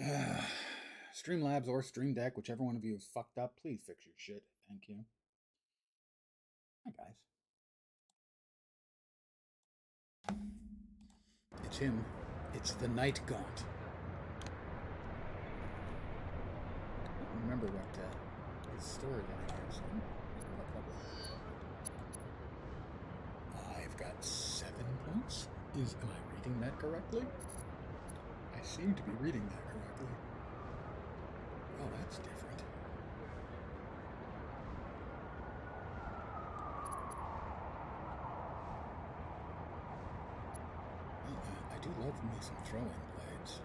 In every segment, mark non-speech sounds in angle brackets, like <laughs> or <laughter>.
<sighs> Streamlabs or Stream Deck, whichever one of you have fucked up, please fix your shit. Thank you. Hi, guys. It's him. It's the Night Gaunt. I don't remember what uh, his storyline is. I've got seven points. Is am I reading that correctly? I seem to be reading that correctly. Oh, that's different. Well, uh, I do love me some throwing blades.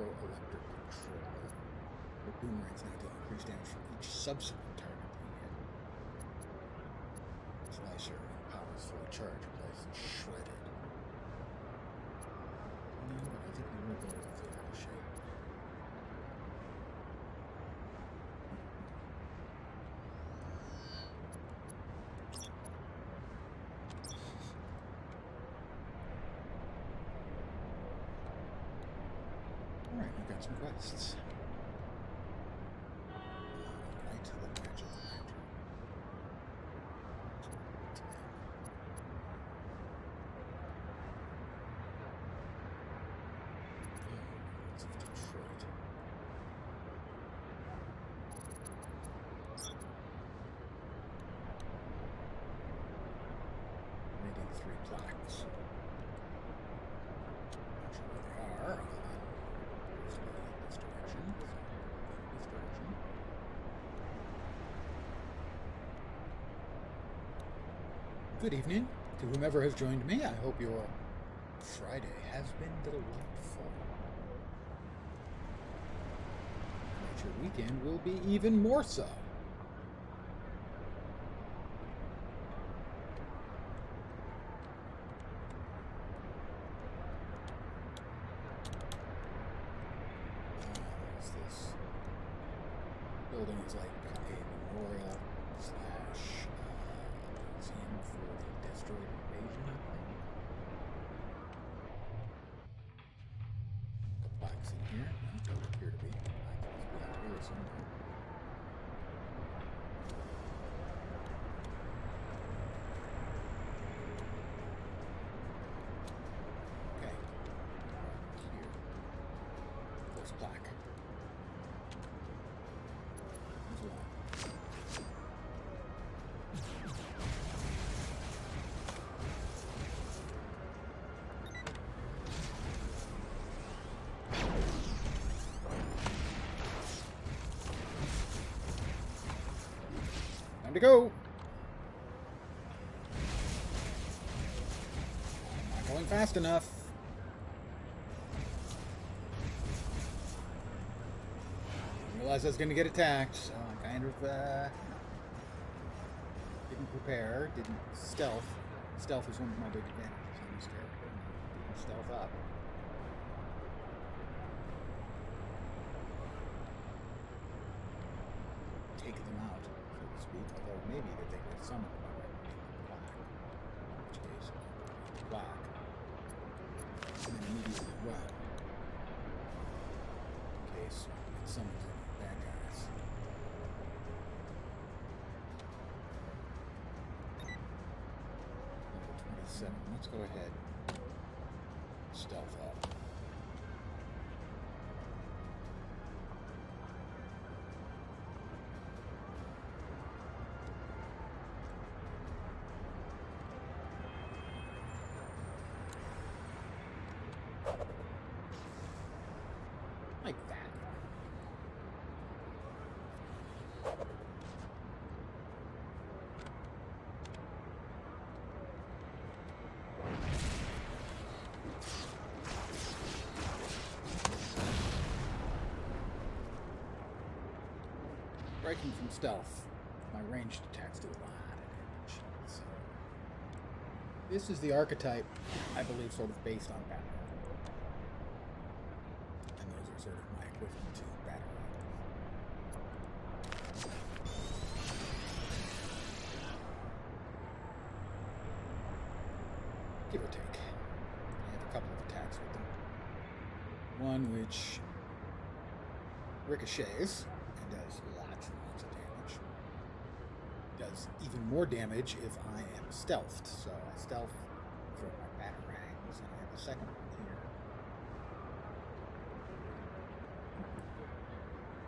Micro-electric controller. The boomerangs now deal increased damage from each subsequent target being hit. Slicer power fully charged, replaced shredded. No, but I think we will go with the other shape. Alright, we've got some quests. Right to the magic lantern. It's of Detroit. Reading three plaques. Not sure where they are, other than there's one in this direction. So, in this direction. Good evening to whomever has joined me. I hope your Friday has been delightful. That your weekend will be even more so. What is this? Building is like a memorial slash uh, museum for the destroyed invasion. I think. The plaques in here no, don't appear to be. The plaques must be out here somewhere. Okay. Here. This plaque. There's one. Time to go. Not going fast enough. Didn't realize I was going to get attacked, so I kind of uh, didn't prepare, didn't stealth. Stealth is one of my big advantages on this character. Didn't stealth up. Take them out, so to speak, although maybe they were summoned by reading the plaque. In which case, open the plaque. And then immediately run. In case it summons any bad guys. 27. Let's go ahead. Stealth up. Striking from stealth, my ranged attacks do a lot of damage. So This is the archetype, I believe, sort of based on Batman. And those are sort of my equivalent to Batman. Give or take. I have a couple of attacks with them. One which ricochets and does lots and lots of damage. Does even more damage if I am stealthed. So I stealth throw my batarangs, and I have a second one here.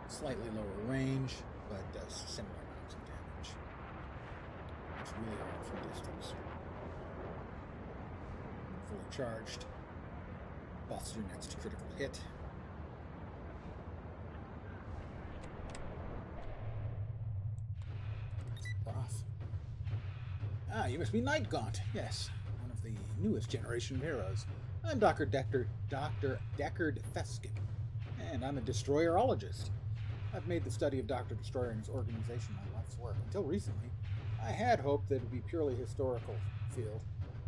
Slightly lower range, but uh, does similar amounts of damage. It's really hard from distance. Fully charged. Buffs your next critical hit. Prof. Ah, you must be Night Gaunt. Yes, one of the newest generation heroes. I'm Dr. Decker, Dr. Deckard Feskin, and I'm a destroyerologist. I've made the study of Dr. Destroyer and his organization my life's work. Until recently, I had hoped that it would be purely historical field,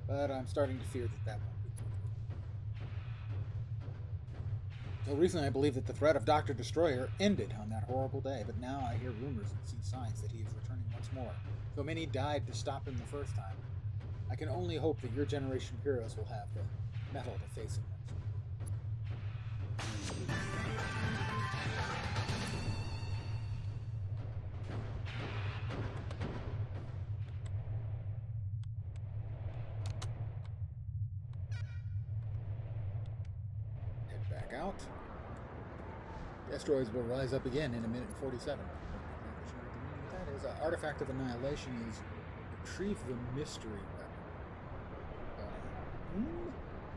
but I'm starting to fear that that won't be. Until recently, I believed that the threat of Dr. Destroyer ended on that horrible day, but now I hear rumors and see signs that he is returning once more. So many died to stop him the first time. I can only hope that your generation of heroes will have the mettle to face him once Head back out. Asteroids will rise up again in a minute and 47. Not sure what the that is. Uh, Artifact of Annihilation is retrieve the mystery weapon. Uh, hmm?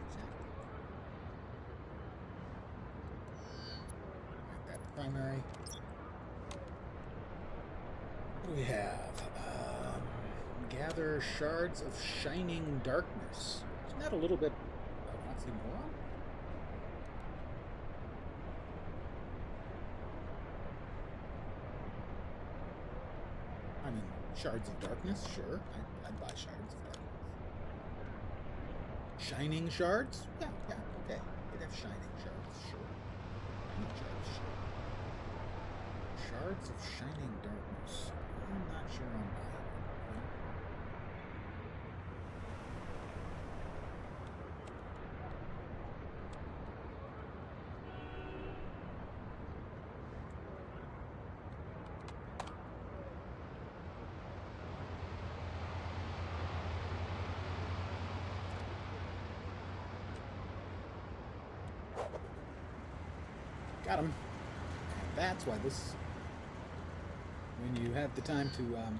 Exactly. That primary. We have? Um, gather shards of shining darkness. Isn't that a little bit of oxymoron? I mean, shards of darkness, sure. I'd, I'd buy shards of darkness. Shining shards? Yeah, yeah, okay. Could have shining shards, sure. Shining shards, sure. Shards of shining darkness. I'm not sure I'm buying it. Got him. That's why this. When you have the time to um,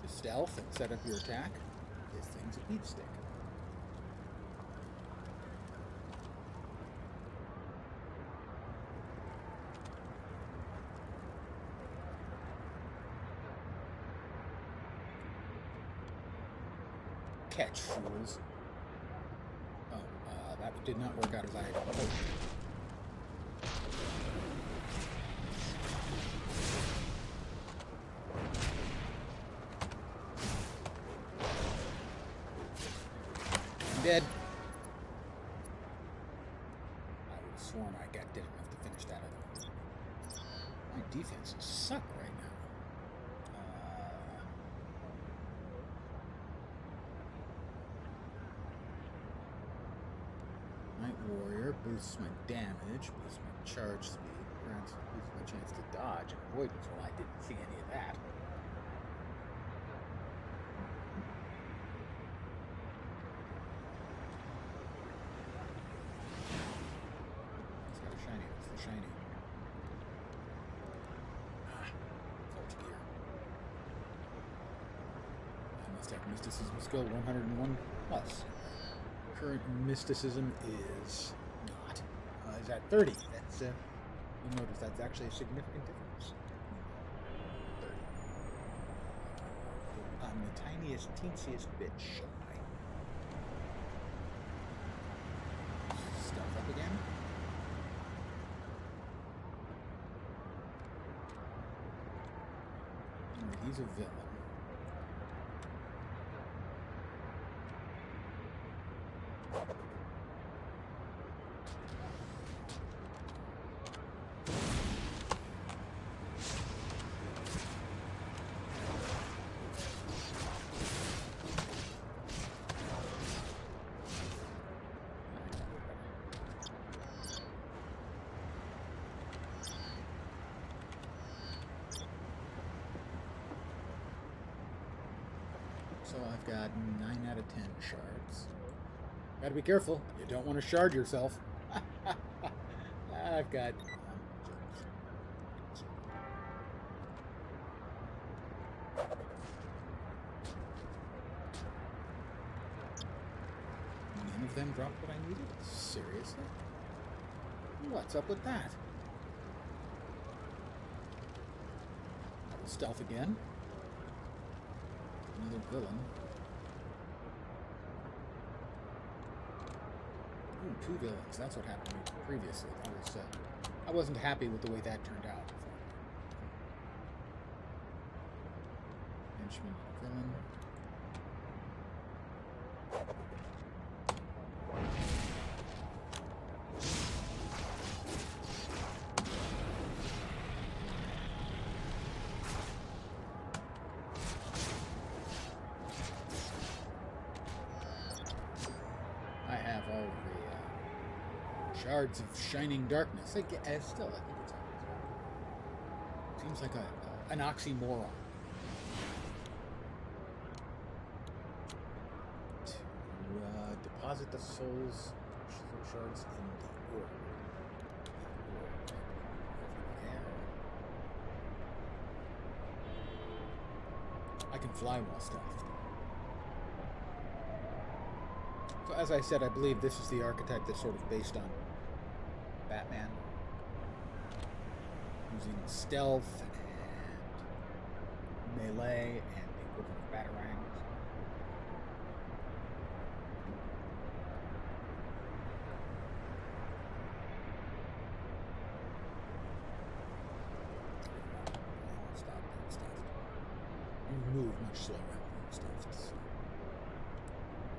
to stealth and set up your attack, this thing's a beat stick. Catch fools. Oh, uh, that did not work out as I hoped. I'm dead. I would have sworn I got dead enough to finish that other one. My defenses suck right now. Uh, Night Warrior boosts my damage, boosts my charge speed, grants boosts my chance to dodge and avoidance. Well, I didn't see any of that. It's shiny. It's shiny. Ah, gear. I mysticism skill 101 plus current mysticism is is at 30. That's, uh, you'll notice that's actually a significant difference. 30. I'm the tiniest, teensiest bit shy. Up again. He's a villain. so Got 9 out of 10 shards. Gotta be careful. You don't want to shard yourself. <laughs> I've got... Um, none of them dropped what I needed? Seriously? What's up with that? Stealth again. Villain. Ooh, two villains. That's what happened previously. I was, uh, I wasn't happy with the way that turned out. Henchman, villain. I have all the uh, shards of shining darkness. I still, I think it's always Seems like a, an oxymoron. Uh, deposit the souls soul shards in the orb. I can fly while stealthed. So as I said, I believe this is the archetype that's sort of based on Batman. Using stealth and melee and the equivalent of batarangs. Stop stealthed. You move much slower than stealthed. So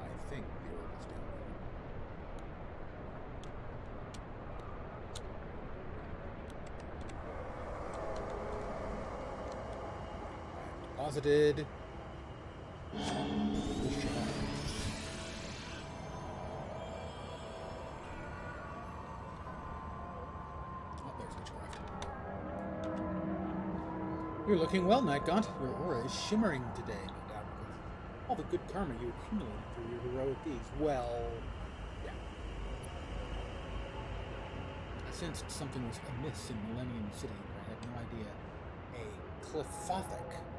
I think the orb is down there. Deposited. Oh. You're looking well, Night Gaunt. Your aura is shimmering today, no doubt all the good karma you accumulated through your heroic deeds. Well, yeah. I sensed something was amiss in Millennium City, but I had no idea. A Qliphothic.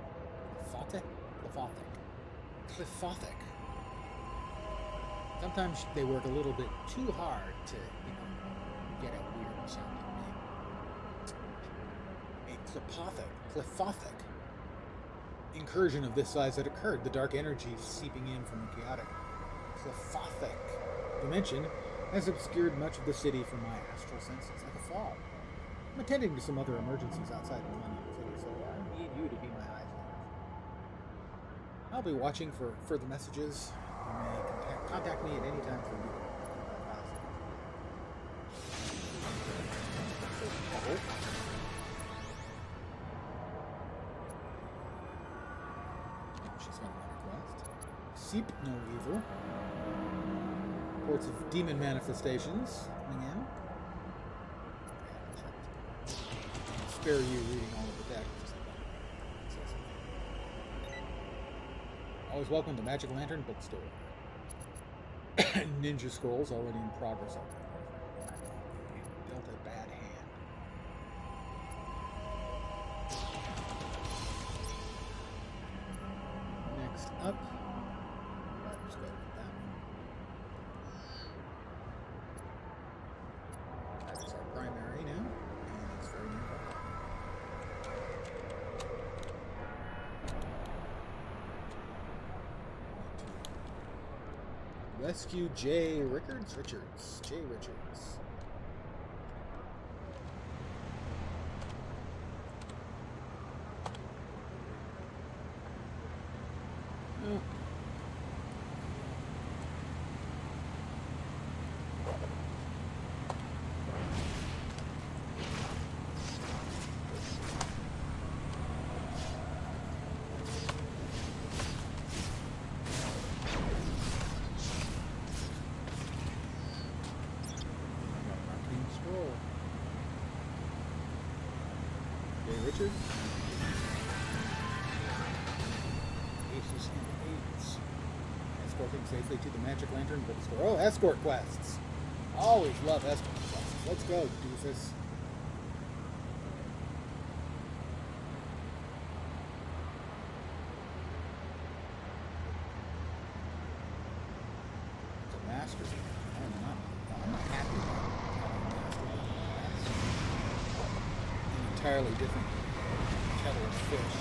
Qliphothic? Sometimes they work a little bit too hard to, you know, get a weird sounding name. A clipothic. Qliphothic. Incursion of this size had occurred, the dark energy seeping in from the chaotic Qliphothic dimension has obscured much of the city from my astral senses like a fog. I'm attending to some other emergencies outside of Millennium City, so I need you to be my eyes and ears. Watching for further messages. You may contact, contact me at any time for you. Oh. She's got another quest. Seep no evil. Reports of demon manifestations coming in. Spare you reading all of the deck. Welcome to Magic Lantern Bookstore. <coughs> Ninja Scrolls already in progress. Dealt Rescue J. Rickards? Richards. J. Richards. J. Richard. Aces and eight. escorting safely to the Magic Lantern bookstore. Oh, escort quests! Always love escort quests. Let's go, doofus. It's a master. I'm not, I'm not happy about having a master. That's an entirely different kettle of fish.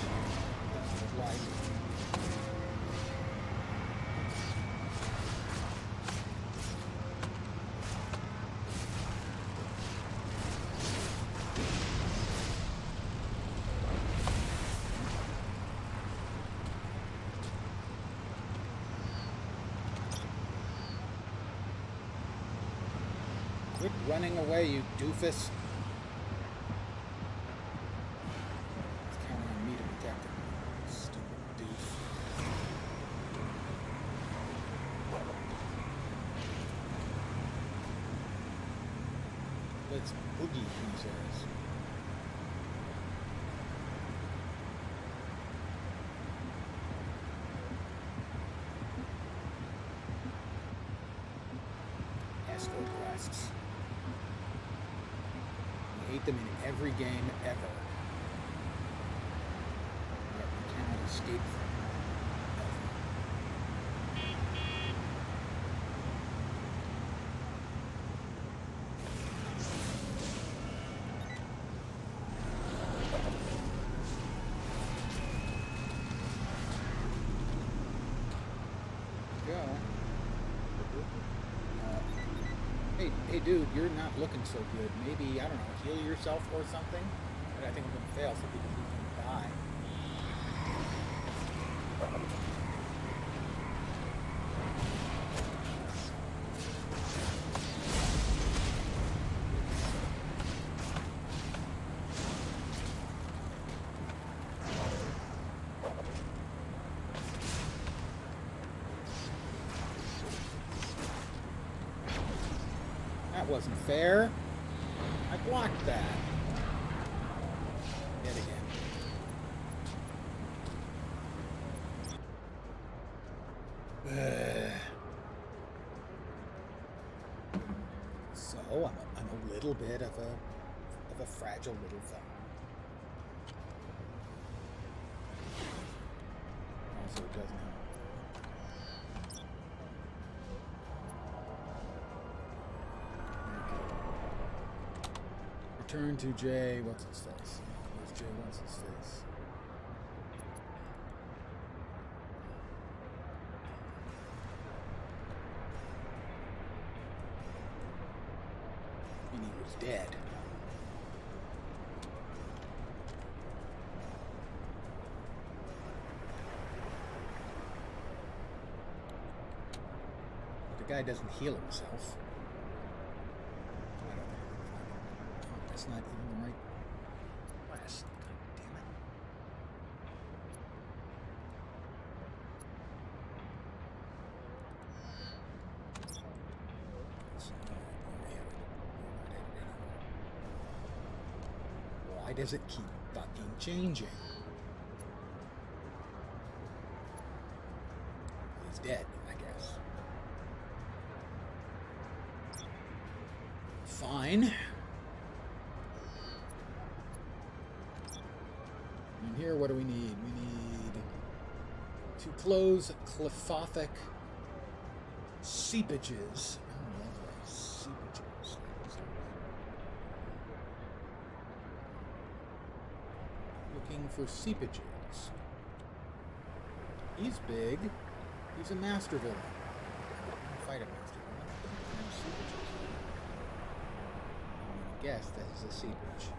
That's the life. Quit running away, you doofus. It's counting on me to protect him. Stupid doof. Let's boogie, he says. Escort quests. We hate them in every game ever. Yet we cannot escape them. Uh, hey, hey, dude, you're not looking so good. Maybe I don't know, heal yourself or something. But I think I'm gonna fail so we can die. That wasn't fair. I blocked that. Yet again. <sighs> So I'm a, I'm a little bit of a of a fragile little thing. Also, it doesn't Return to Jay. What's his face? Where's Jay? What's his face? And he was dead. The guy doesn't heal himself. I don't think I'm gonna find him. Oh, that's not even the right quest. God damn it. It's not headed. Not headed anywhere. Why does it keep fucking changing? He's dead, I guess. Fine. And here, what do we need? We need to close Qliphothic seepages. Oh, lovely. Seepages. Looking for seepages. He's big. He's a master villain. Fight a master villain. I'm gonna guess that is a seepage.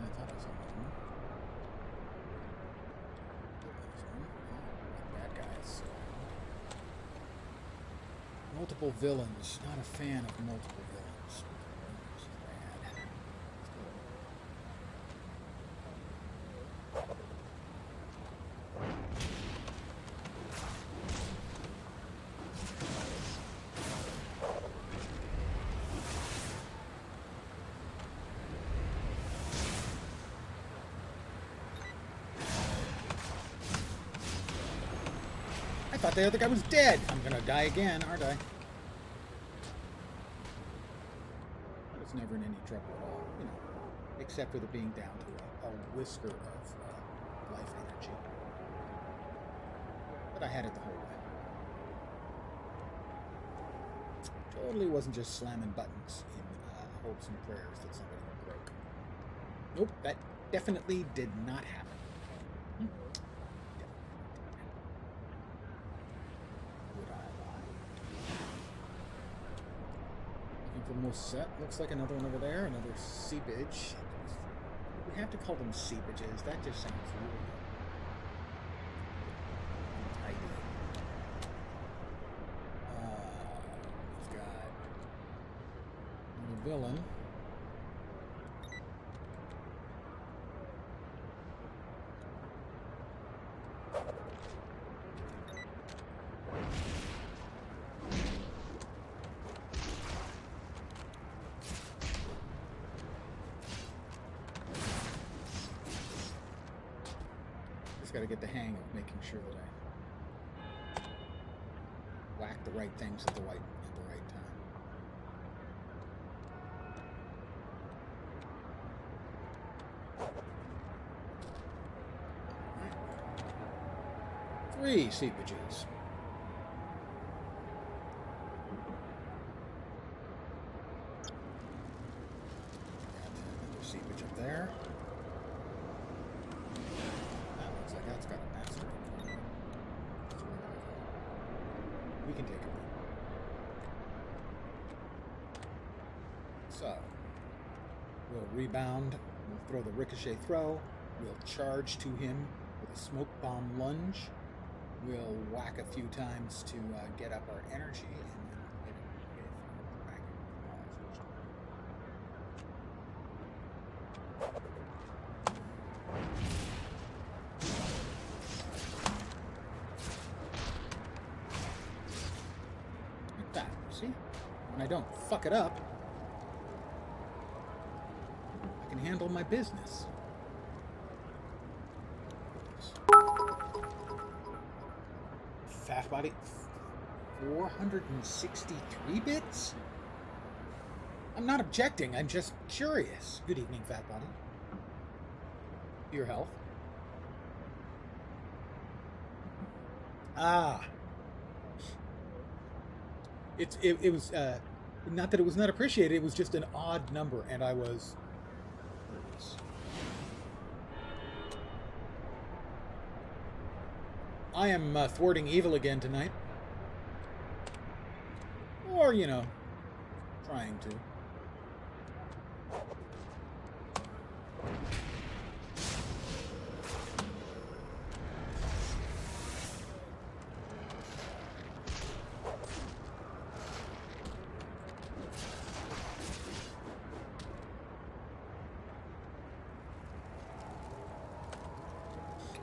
I thought I saw one. Multiple villains. Not a fan of multiple villains. I thought the other guy was dead. I'm gonna die again, aren't? I was never in any trouble at all, you know, except for the being down to a, a whisker of uh, life energy. But I had it the whole way. Totally wasn't just slamming buttons in uh, hopes and prayers that somebody broke. Nope, that definitely did not happen. Hmm. Would I lie? More set. Looks like another one over there. Another seepage. We have to call them seepages. That just sounds really untidy. Uh, we've got another villain. Just got to get the hang of making sure that I whack the right things at the right at the right time. Three seepages. Seepage up there. That looks like that's got a master. We're gonna go. We can take it. So, we'll rebound. We'll throw the ricochet throw. We'll charge to him with a smoke bomb lunge. We'll whack a few times to uh, get up our energy and then hit him with claws. Like that, see? When I don't fuck it up, I can handle my business. Body, 463 bits? I'm not objecting, I'm just curious. Good evening, Fat Body. Your health. Ah. It's it, it was uh not that it was not appreciated, it was just an odd number and I was I am uh, thwarting evil again tonight. Or, you know, trying to.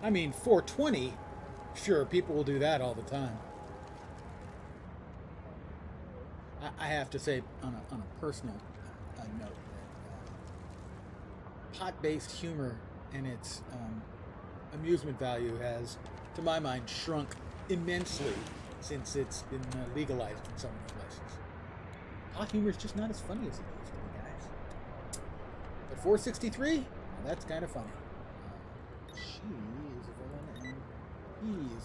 I mean, 420, sure, people will do that all the time. I, I have to say, on a, on a personal uh, note, that uh, pot-based humor and its um, amusement value has, to my mind, shrunk immensely since it's been uh, legalized in so many places. Pot humor is just not as funny as it used to be, guys. But 463, well, that's kind of funny. Uh, she is a villain,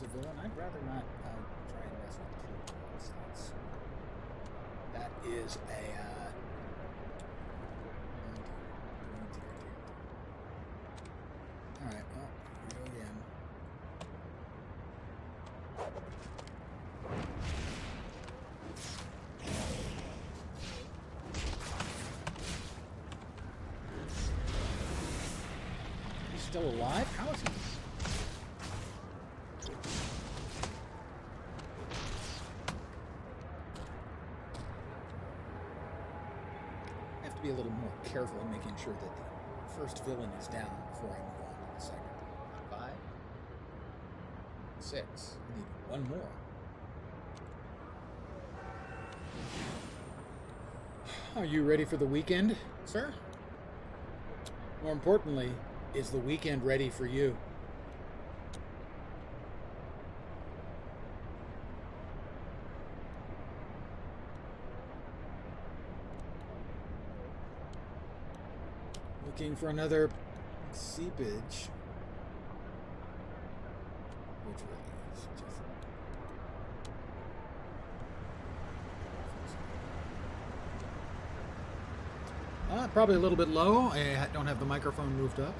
a villain. I'd rather not uh, try and mess with the villains. That is a. Uh, Alright, well, here we go again. He's still alive? How is he? to be a little more careful in making sure that the first villain is down before I move on to the second. Five. Six. I need one more. Are you ready for the weekend, sir? More importantly, is the weekend ready for you? For another seepage. Which just. Uh, probably a little bit low. I don't have the microphone moved up.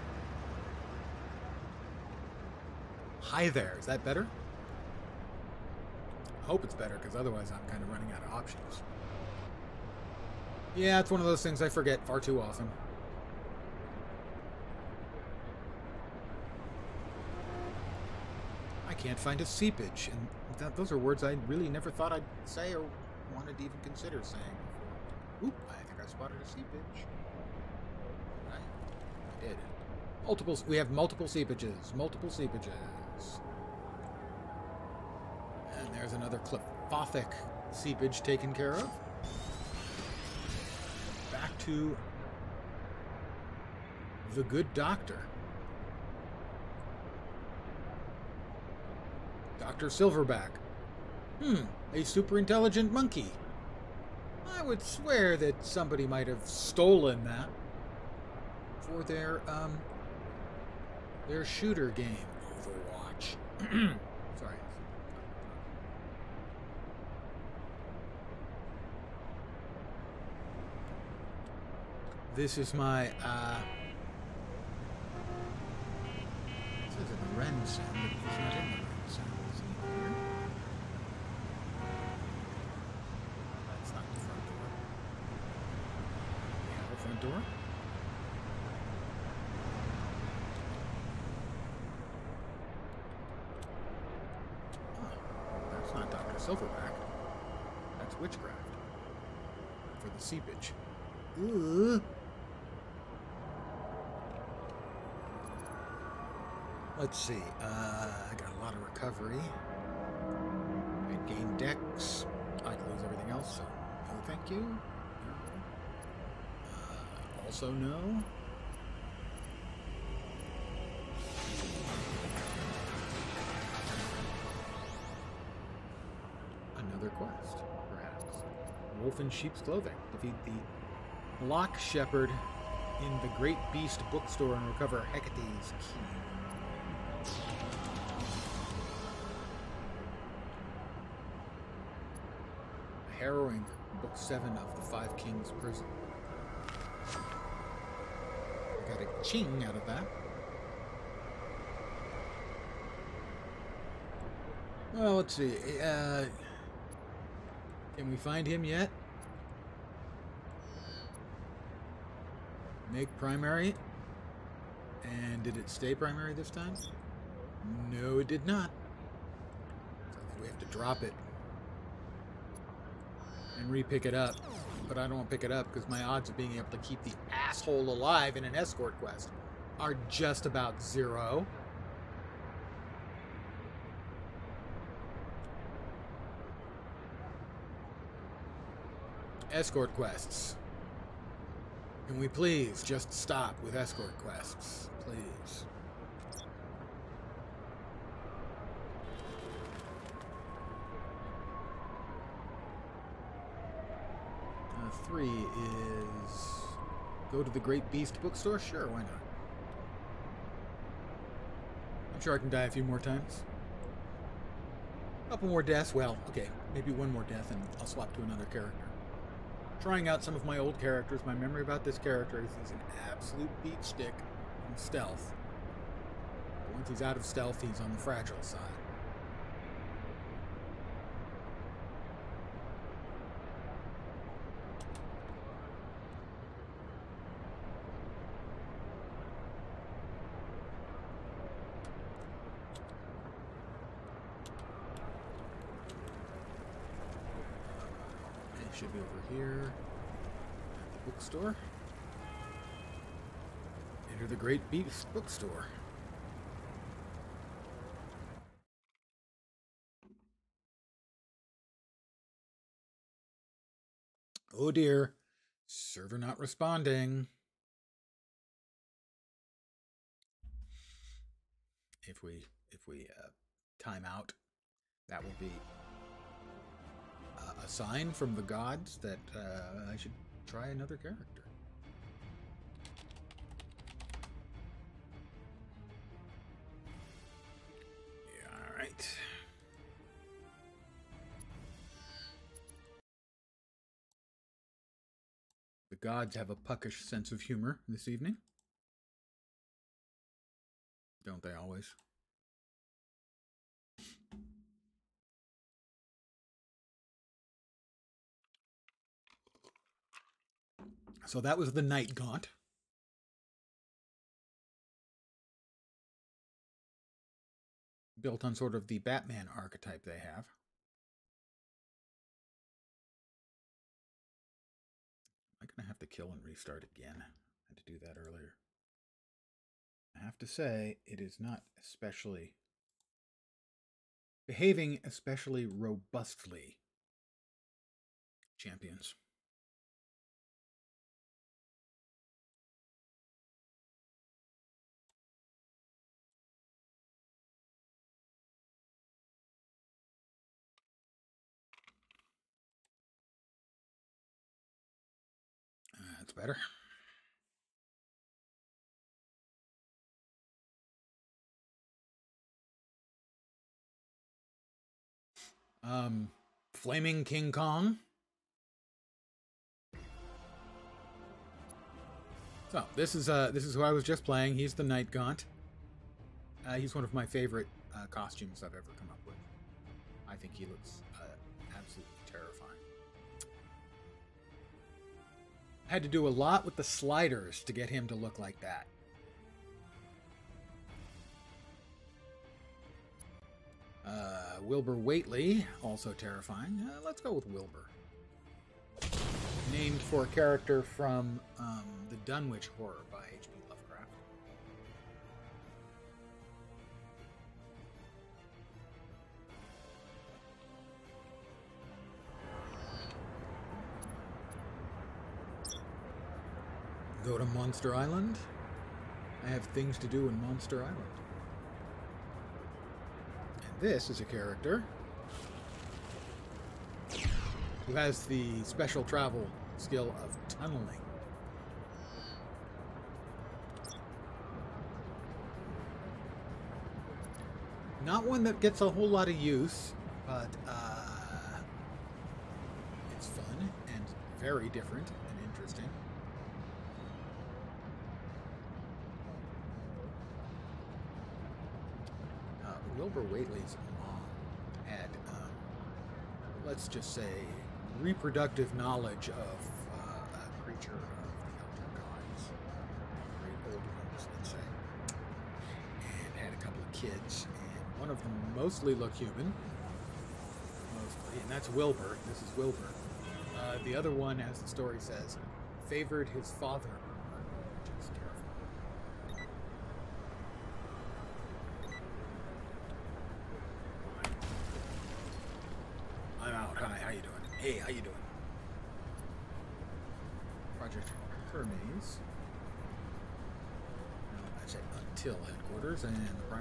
Hi there. Is that better? I hope it's better because otherwise I'm kind of running out of options. Yeah, it's one of those things I forget far too often. Can't find a seepage, and those are words I really never thought I'd say or wanted to even consider saying before. Oop, I think I spotted a seepage. I, I did. Multiple. We have multiple seepages. Multiple seepages. And there's another Qliphothic seepage taken care of. Back to the good doctor. Dr. Silverback. Hmm, a super intelligent monkey. I would swear that somebody might have stolen that for their um their shooter game, Overwatch. <clears throat> Sorry. This is my uh says in the Ren sound, That's not Dr. Silverback. That's witchcraft. For the seepage. Let's see. Uh, I got a lot of recovery. I gain dex. I'd lose everything else, so no thank you. Uh, also no. Another quest, perhaps. Wolf in sheep's clothing. Defeat the Lock Shepherd in the Great Beast bookstore and recover Hecate's key. Harrowing Book 7 of the Five Kings Prison. I got a ching out of that. Well, let's see. Uh, can we find him yet? Make primary. And did it stay primary this time? No, it did not. So I think we have to drop it re-pick it up. But I don't want to pick it up because my odds of being able to keep the asshole alive in an escort quest are just about zero. Escort quests. Can we please just stop with escort quests? Please. Uh, three is go to the Great Beast bookstore? Sure, why not? I'm sure I can die a few more times. A Couple more deaths. Well, okay, maybe one more death and I'll swap to another character. Trying out some of my old characters. My memory about this character is he's an absolute beat stick in stealth. But once he's out of stealth, he's on the fragile side. It should be over here bookstore. Enter the Great Beast Bookstore. Oh dear. Server not responding. If we if we uh, time out, that will be a sign from the gods that uh, I should try another character. Yeah, all right. The gods have a puckish sense of humor this evening. Don't they always? So that was the Night Gaunt. Built on sort of the Batman archetype they have. Am I going to have to kill and restart again? I had to do that earlier. I have to say, it is not especially behaving especially robustly. Champions. That's better. Um, Flaming King Kong. So this is uh this is who I was just playing. He's the Night Gaunt. Uh, he's one of my favorite uh, costumes I've ever come up with. I think he looks Had to do a lot with the sliders to get him to look like that. Uh, Wilbur Whateley, also terrifying. Uh, let's go with Wilbur. Named for a character from um, the Dunwich Horror by Go to Monster Island. I have things to do in Monster Island. And this is a character who has the special travel skill of tunneling. Not one that gets a whole lot of use, but uh, it's fun and very different and interesting. Whateley's mom had, um, let's just say, reproductive knowledge of uh, a creature of the Elder Gods, very old ones, let's say, and had a couple of kids, and one of them mostly looked human, mostly, and that's Wilbur. This is Wilbur. Uh, the other one, as the story says, favored his father,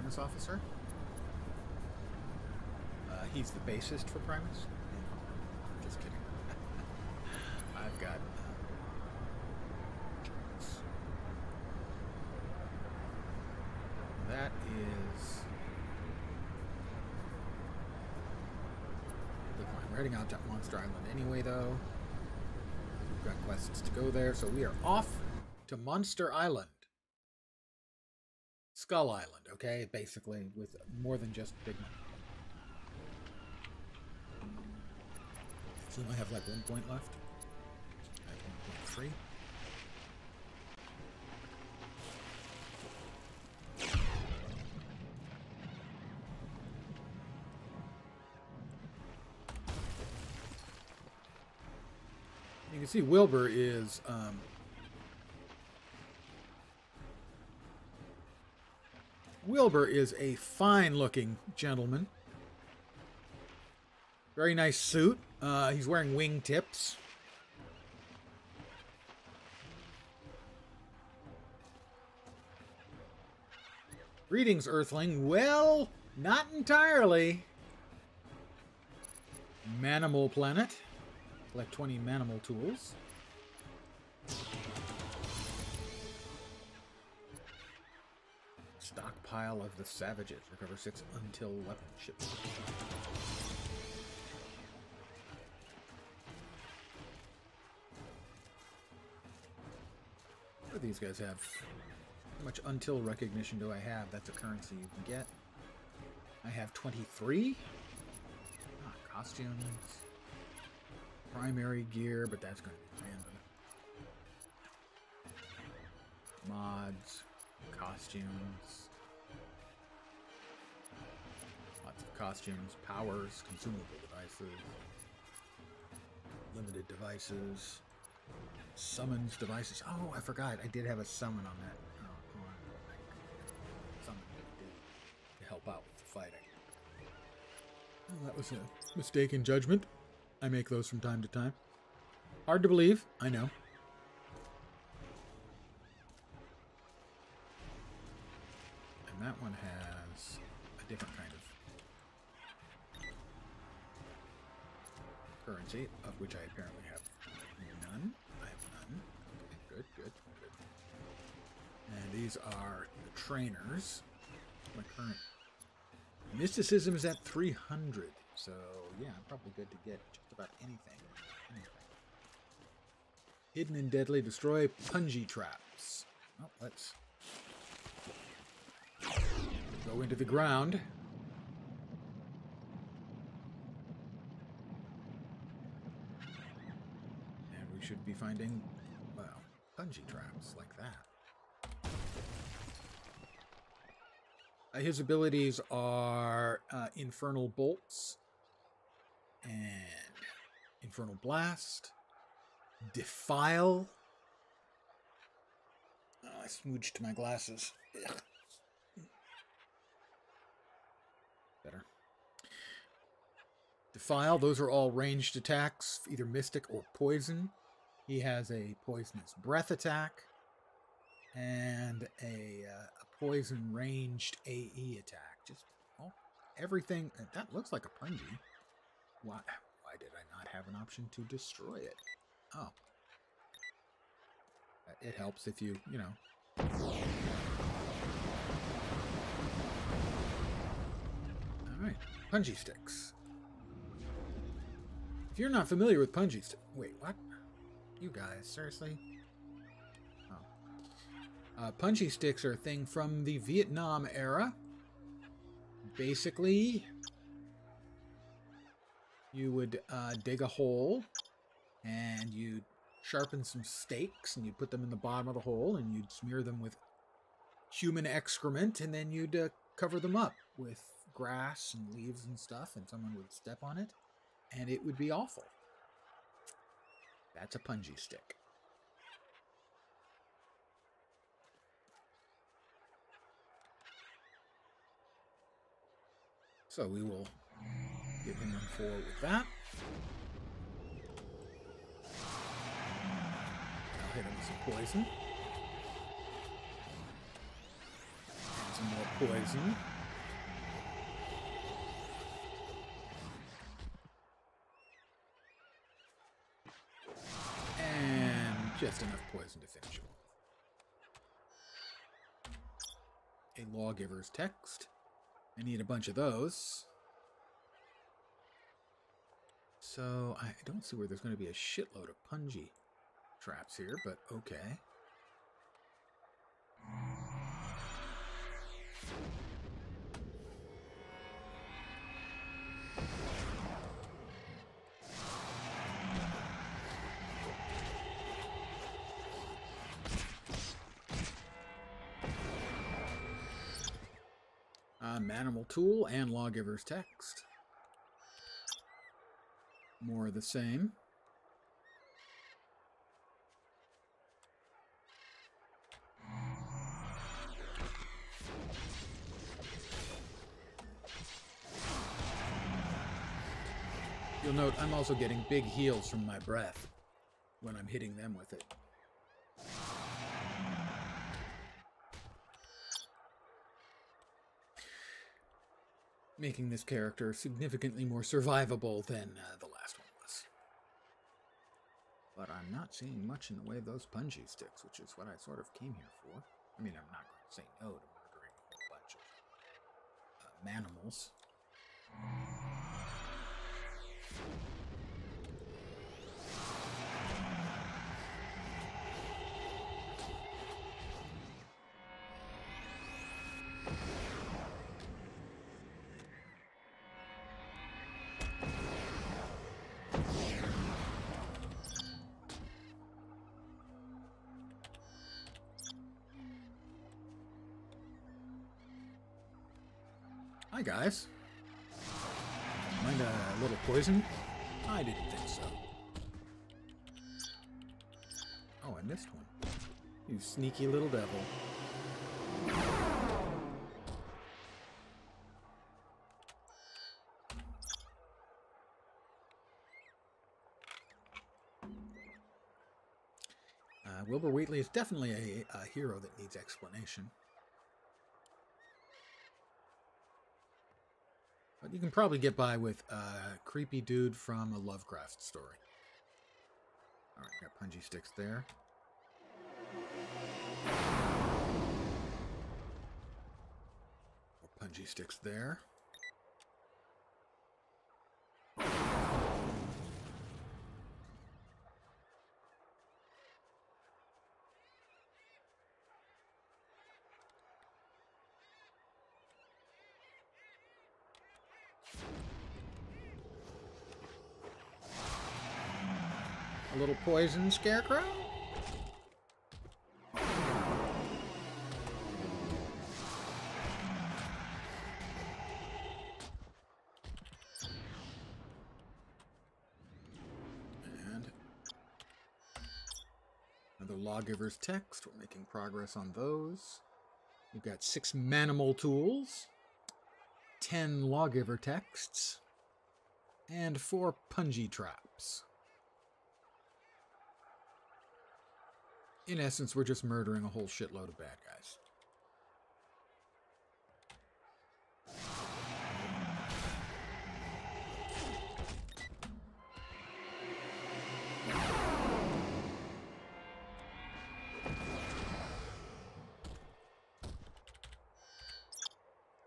Primus officer. Uh, he's the bassist for Primus. Just kidding. <laughs> I've got. Uh, that is. We're heading out to Monster Island anyway, though. We've got quests to go there, so we are off to Monster Island. Skull Island, okay? Basically, with more than just big money. So I have like one point left. I have 1.3. You can see Wilbur is um, Wilbur is a fine looking gentleman. Very nice suit. Uh, he's wearing wingtips. Greetings, Earthling. Well, not entirely. Manimal Planet. Collect 20 Manimal tools. Stockpile of the Savages. Recover 6 until weapon shipment. What do these guys have? How much until recognition do I have? That's a currency you can get. I have 23. Ah, costumes. Primary gear, but that's going to be random. Mods. Costumes. Costumes. Powers. Consumable devices. Limited devices. Summons devices. Oh, I forgot. I did have a summon on that oh, to help out with the fighting. Well, that was a mistaken judgment. I make those from time to time. Hard to believe, I know. And that one has a different kind of which I apparently have none. I have none. Okay, good, good, good. And these are the trainers. My current Mysticism is at 300, so yeah, I'm probably good to get just about anything. anything. Hidden and deadly, destroy punji traps. Well, let's go into the ground. Should be finding, well, punji traps like that. Uh, his abilities are uh, Infernal Bolts and Infernal Blast, Defile. Oh, I smooched my glasses. Ugh. Better. Defile, those are all ranged attacks, either mystic or poison. He has a poisonous breath attack and a, uh, poison ranged AE attack. Just oh, everything. Uh, that looks like a punji. Why? Why did I not have an option to destroy it? Oh, uh, it helps if you you know. All right, punji sticks. If you're not familiar with punji sticks, wait, what? You guys, seriously? Uh, punji sticks are a thing from the Vietnam era. Basically, you would uh, dig a hole and you'd sharpen some stakes and you'd put them in the bottom of the hole and you'd smear them with human excrement and then you'd uh, cover them up with grass and leaves and stuff and someone would step on it and it would be awful. That's a punji stick. So we will give him one four with that. I'll hit him with some poison. Some more poison. And just enough poison to finish him. A lawgiver's text. I need a bunch of those. So I don't see where there's going to be a shitload of punji traps here, but okay. Manimal Tool and Lawgiver's Text. More of the same. You'll note I'm also getting big heals from my breath when I'm hitting them with it. Making this character significantly more survivable than uh, the last one was. But I'm not seeing much in the way of those punji sticks, which is what I sort of came here for. I mean, I'm not going to say no to murdering a whole bunch of uh. Hi, guys. Mind a little poison? I didn't think so. Oh, I missed one. You sneaky little devil. Uh, Wilbur Whateley is definitely a, a hero that needs explanation. But you can probably get by with a creepy dude from a Lovecraft story. Alright, got punji sticks there. More punji sticks there. Little poison scarecrow? And another lawgiver's text. We're making progress on those. We've got six manimal tools, ten lawgiver texts, and four punji traps. In essence, we're just murdering a whole shitload of bad guys.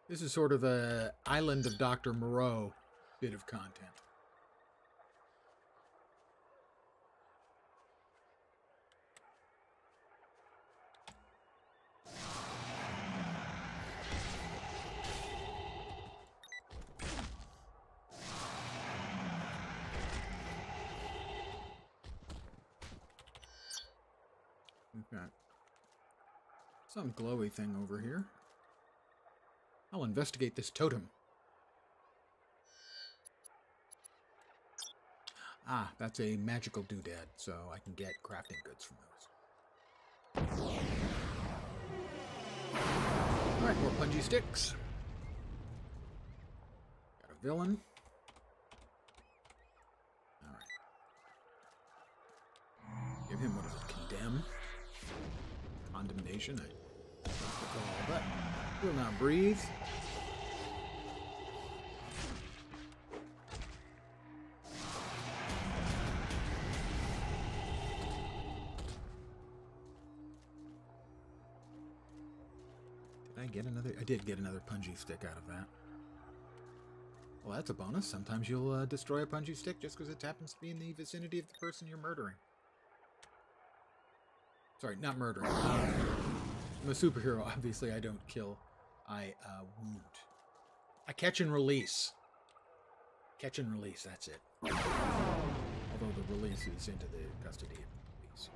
This is sort of a Island of Dr. Moreau bit of content. We've got some glowy thing over here. I'll investigate this totem. Ah, that's a magical doodad, so I can get crafting goods from those. Alright, more punji sticks. Got a villain. Alright. Give him, what is it, condemn? Condemnation, I but will not breathe. Did I get another? I did get another punji stick out of that. Well, that's a bonus. Sometimes you'll uh, destroy a punji stick just because it happens to be in the vicinity of the person you're murdering. Sorry, not murdering. I'm a superhero. <laughs> Obviously, I don't kill. I uh, wound. I catch and release. Catch and release, that's it. Although the release is into the custody of the police.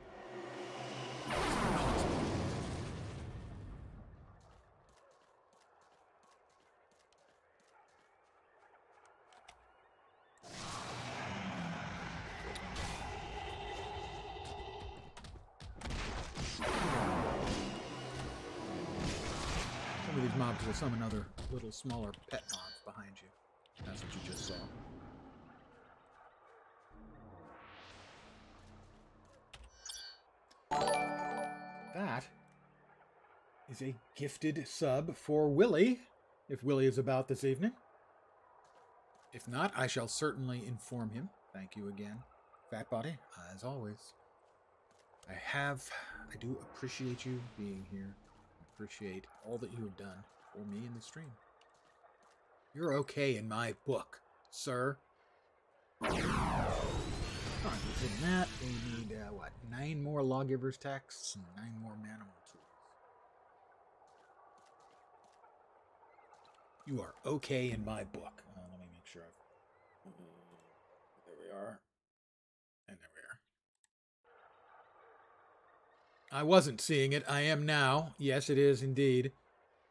or summon other little smaller pet mobs behind you. That's what you just saw. That is a gifted sub for Willie, if Willie is about this evening. If not, I shall certainly inform him. Thank you again, Fat Body, as always. I have, I do appreciate you being here. I appreciate all that you have done for me in the stream. You're okay in my book, sir. Alright, within that, we need, uh, what, nine more lawgiver's texts and nine more manimal tools. You are okay in my book. Uh, let me make sure I've. There we are. And there we are. I wasn't seeing it. I am now. Yes, it is indeed.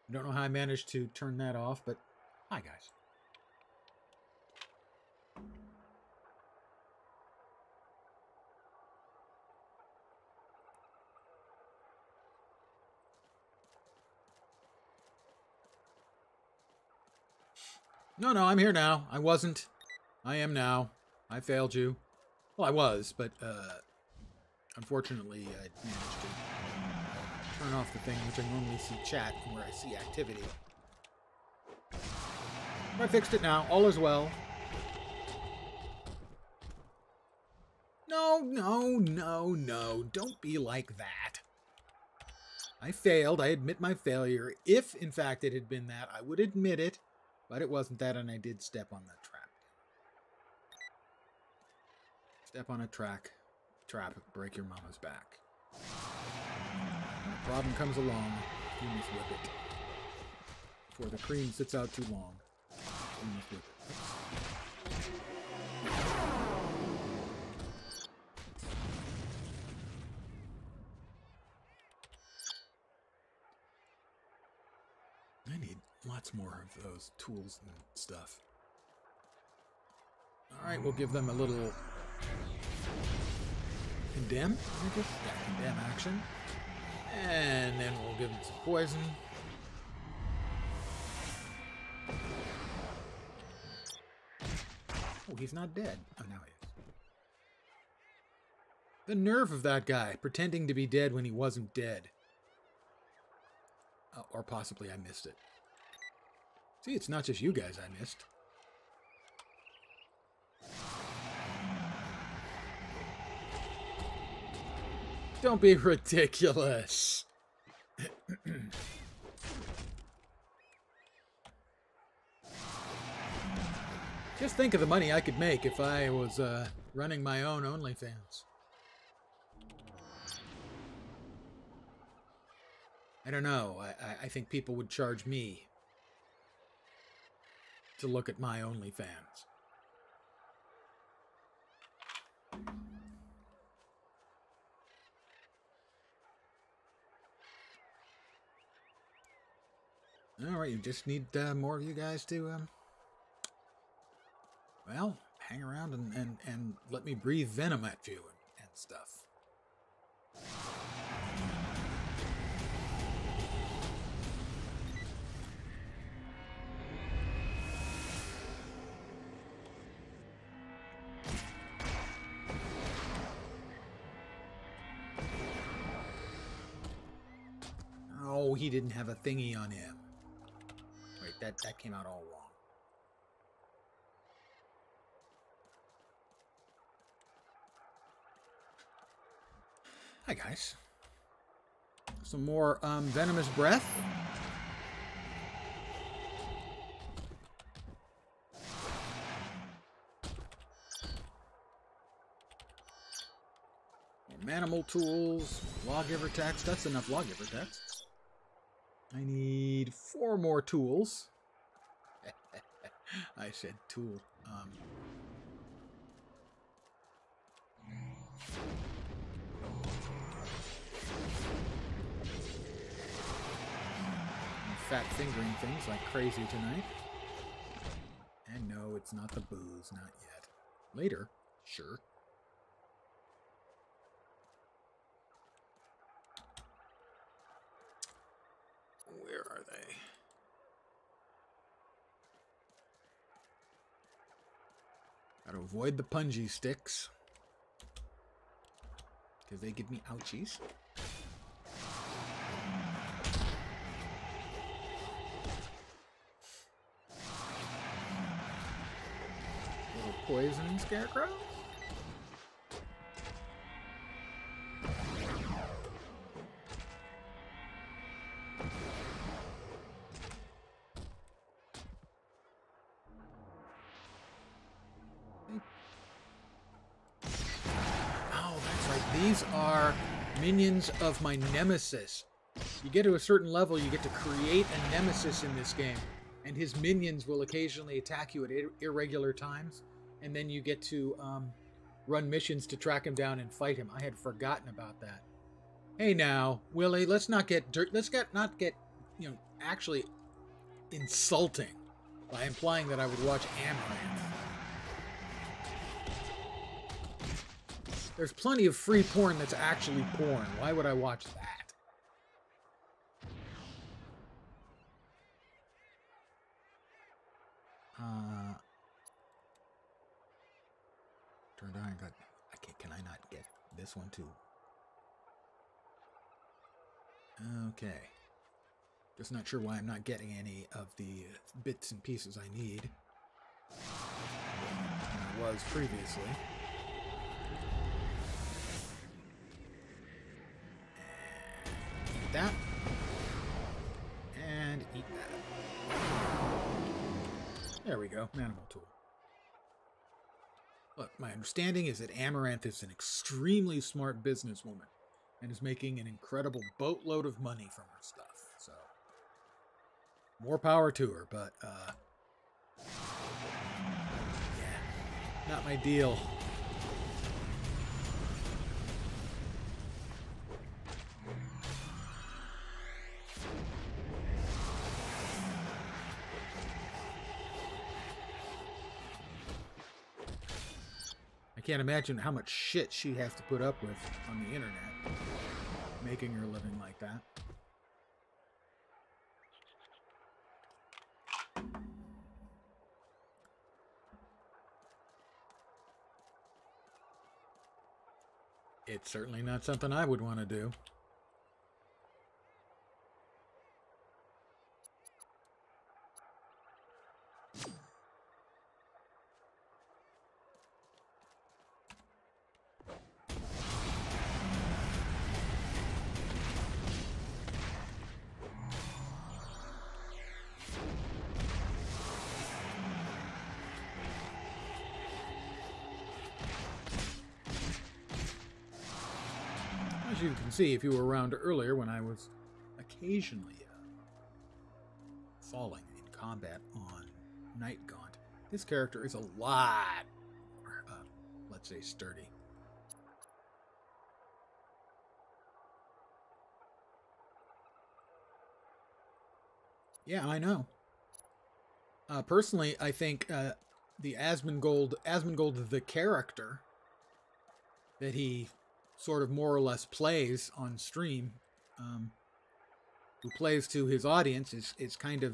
I don't know how I managed to turn that off, but hi, guys. No, no, I'm here now. I wasn't. I am now. I failed you. Well, I was, but uh, unfortunately, I managed to turn off the thing which I normally see chat and where I see activity. I fixed it now. All is well. No, no, no, no. Don't be like that. I failed. I admit my failure. If, in fact, it had been that, I would admit it. But it wasn't that, and I did step on the trap. Step on a track, trap, break your mama's back. Problem comes along, you must whip it. Before the cream sits out too long, it. I need lots more of those tools and stuff. Alright, we'll give them a little condemn, I guess. Yeah, condemn action. And then we'll give him some poison. Oh, he's not dead. Oh, now he is. The nerve of that guy, pretending to be dead when he wasn't dead. Uh, or possibly I missed it. See, it's not just you guys I missed. Don't be ridiculous. Just think of the money I could make if I was uh, running my own OnlyFans. I don't know. I, I think people would charge me to look at my OnlyFans. All right, you just need uh, more of you guys to, um, well, hang around and, and, and let me breathe venom at you and, and stuff. Oh, he didn't have a thingy on him. That, that came out all wrong. Hi, guys. Some more um, venomous breath. Manimal tools, lawgiver text. That's enough lawgiver text. I need four more tools. I said tool. Um, fat fingering things like crazy tonight. And no, it's not the booze, not yet. Later, sure. Avoid the punji sticks. Because they give me ouchies. Little poisoning scarecrow? Minions of my nemesis. You get to a certain level, you get to create a nemesis in this game, and his minions will occasionally attack you at ir- irregular times, and then you get to um, run missions to track him down and fight him. I had forgotten about that. Hey now, Willie, let's not get dirt. Let's get not get you know actually insulting by implying that I would watch Amouranth. There's plenty of free porn that's actually porn. Why would I watch that? Uh, turned on. Got. I can. Can I not get this one too? Okay. Just not sure why I'm not getting any of the bits and pieces I need. I was previously. That. And eat that. There we go. Manimal tool. Look, my understanding is that Amouranth is an extremely smart businesswoman and is making an incredible boatload of money from her stuff. So, more power to her, but, uh, yeah, not my deal. Can't imagine how much shit she has to put up with on the internet, making her living like that. It's certainly not something I would want to do. See, if you were around earlier when I was occasionally uh, falling in combat on Night Gaunt, this character is a lot, more, uh, let's say, sturdy. Yeah, I know. Uh, personally, I think uh, the Asmongold, Asmongold, the character that he sort of more or less plays on stream, um, who plays to his audience, is is kind of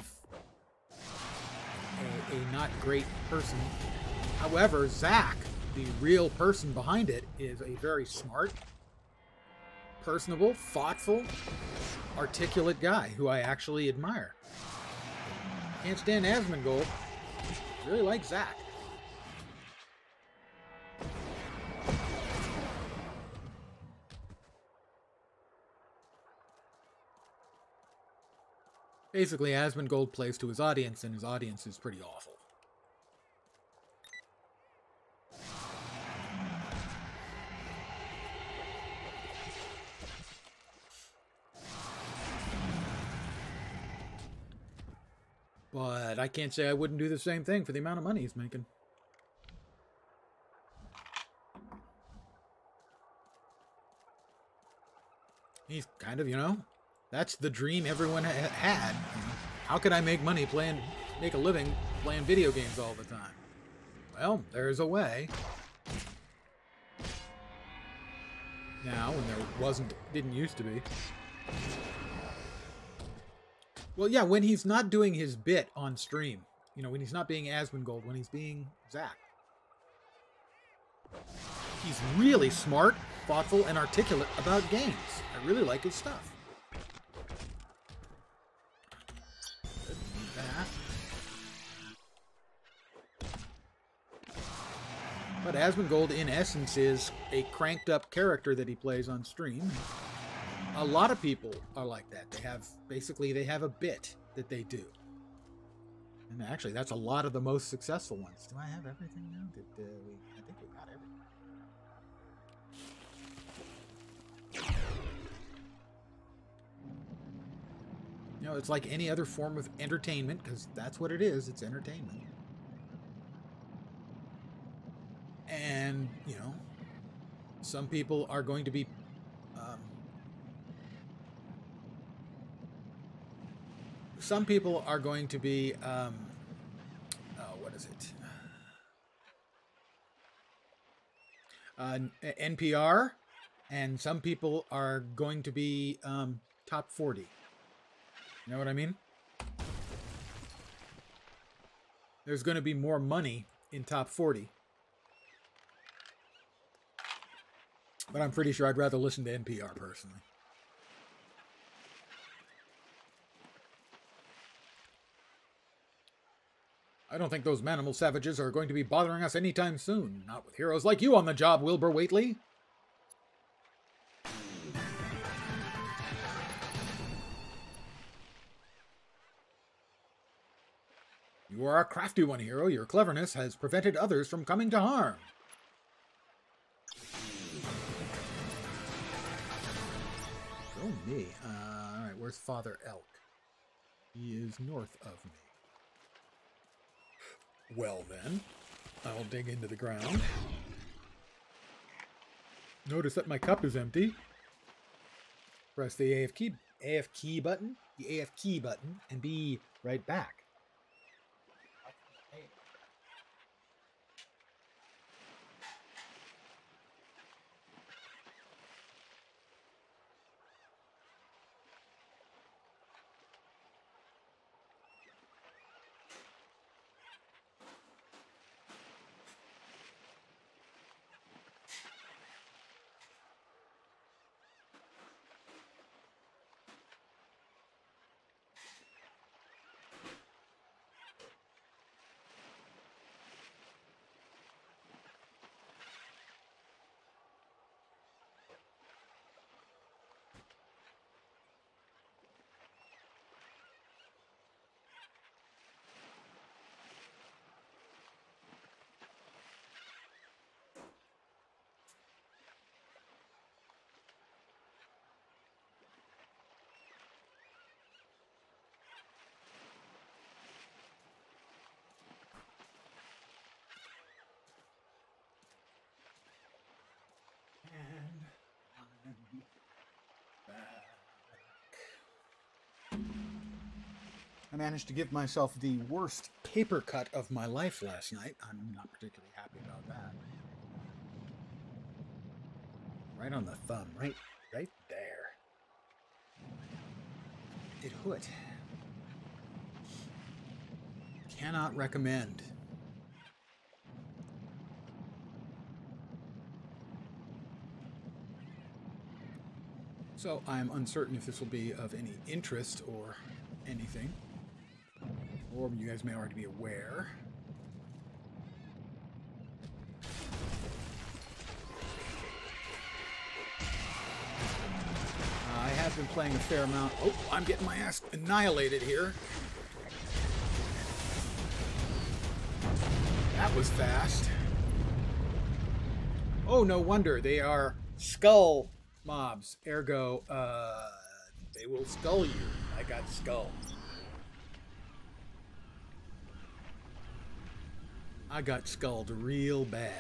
a, a not great person. However, Zach, the real person behind it, is a very smart, personable, thoughtful, articulate guy who I actually admire. Can't stand Asmongold. Really like Zach. Basically, Asmongold plays to his audience, and his audience is pretty awful. But I can't say I wouldn't do the same thing for the amount of money he's making. He's kind of, you know, that's the dream everyone ha- had. How could I make money playing, make a living playing video games all the time? Well, there's a way. Now, when there wasn't, didn't used to be. Well, yeah, when he's not doing his bit on stream, you know, when he's not being Asmongold, when he's being Zach. He's really smart, thoughtful, and articulate about games. I really like his stuff. Asmongold, in essence, is a cranked up character that he plays on stream. A lot of people are like that. They have basically they have a bit that they do. And actually, that's a lot of the most successful ones. Do I have everything now? Did uh, we? I think we got everything. You know, it's like any other form of entertainment because that's what it is. It's entertainment. And you know, some people are going to be. Um, some people are going to be. Um, oh, what is it? Uh, NPR, and some people are going to be um, top 40. You know what I mean? There's going to be more money in top 40 But I'm pretty sure I'd rather listen to NPR personally. I don't think those manimal savages are going to be bothering us anytime soon. Not with heroes like you on the job, Wilbur Whately. You are a crafty one, hero. Your cleverness has prevented others from coming to harm. Me. Uh, all right, where's Father Elk? He is north of me. Well, then, I'll dig into the ground. Notice that my cup is empty. Press the AF key, AF key button, the AF key button, and be right back. I managed to give myself the worst paper cut of my life last night. I'm not particularly happy about that. Right on the thumb, right, right there. It hurt. Cannot recommend. So I'm uncertain if this will be of any interest or anything. You guys may already be aware. I have been playing a fair amount. Oh, I'm getting my ass annihilated here. That was fast. Oh, no wonder. They are skull mobs. Ergo, uh, they will skull you. I got skull. I got sculled real bad.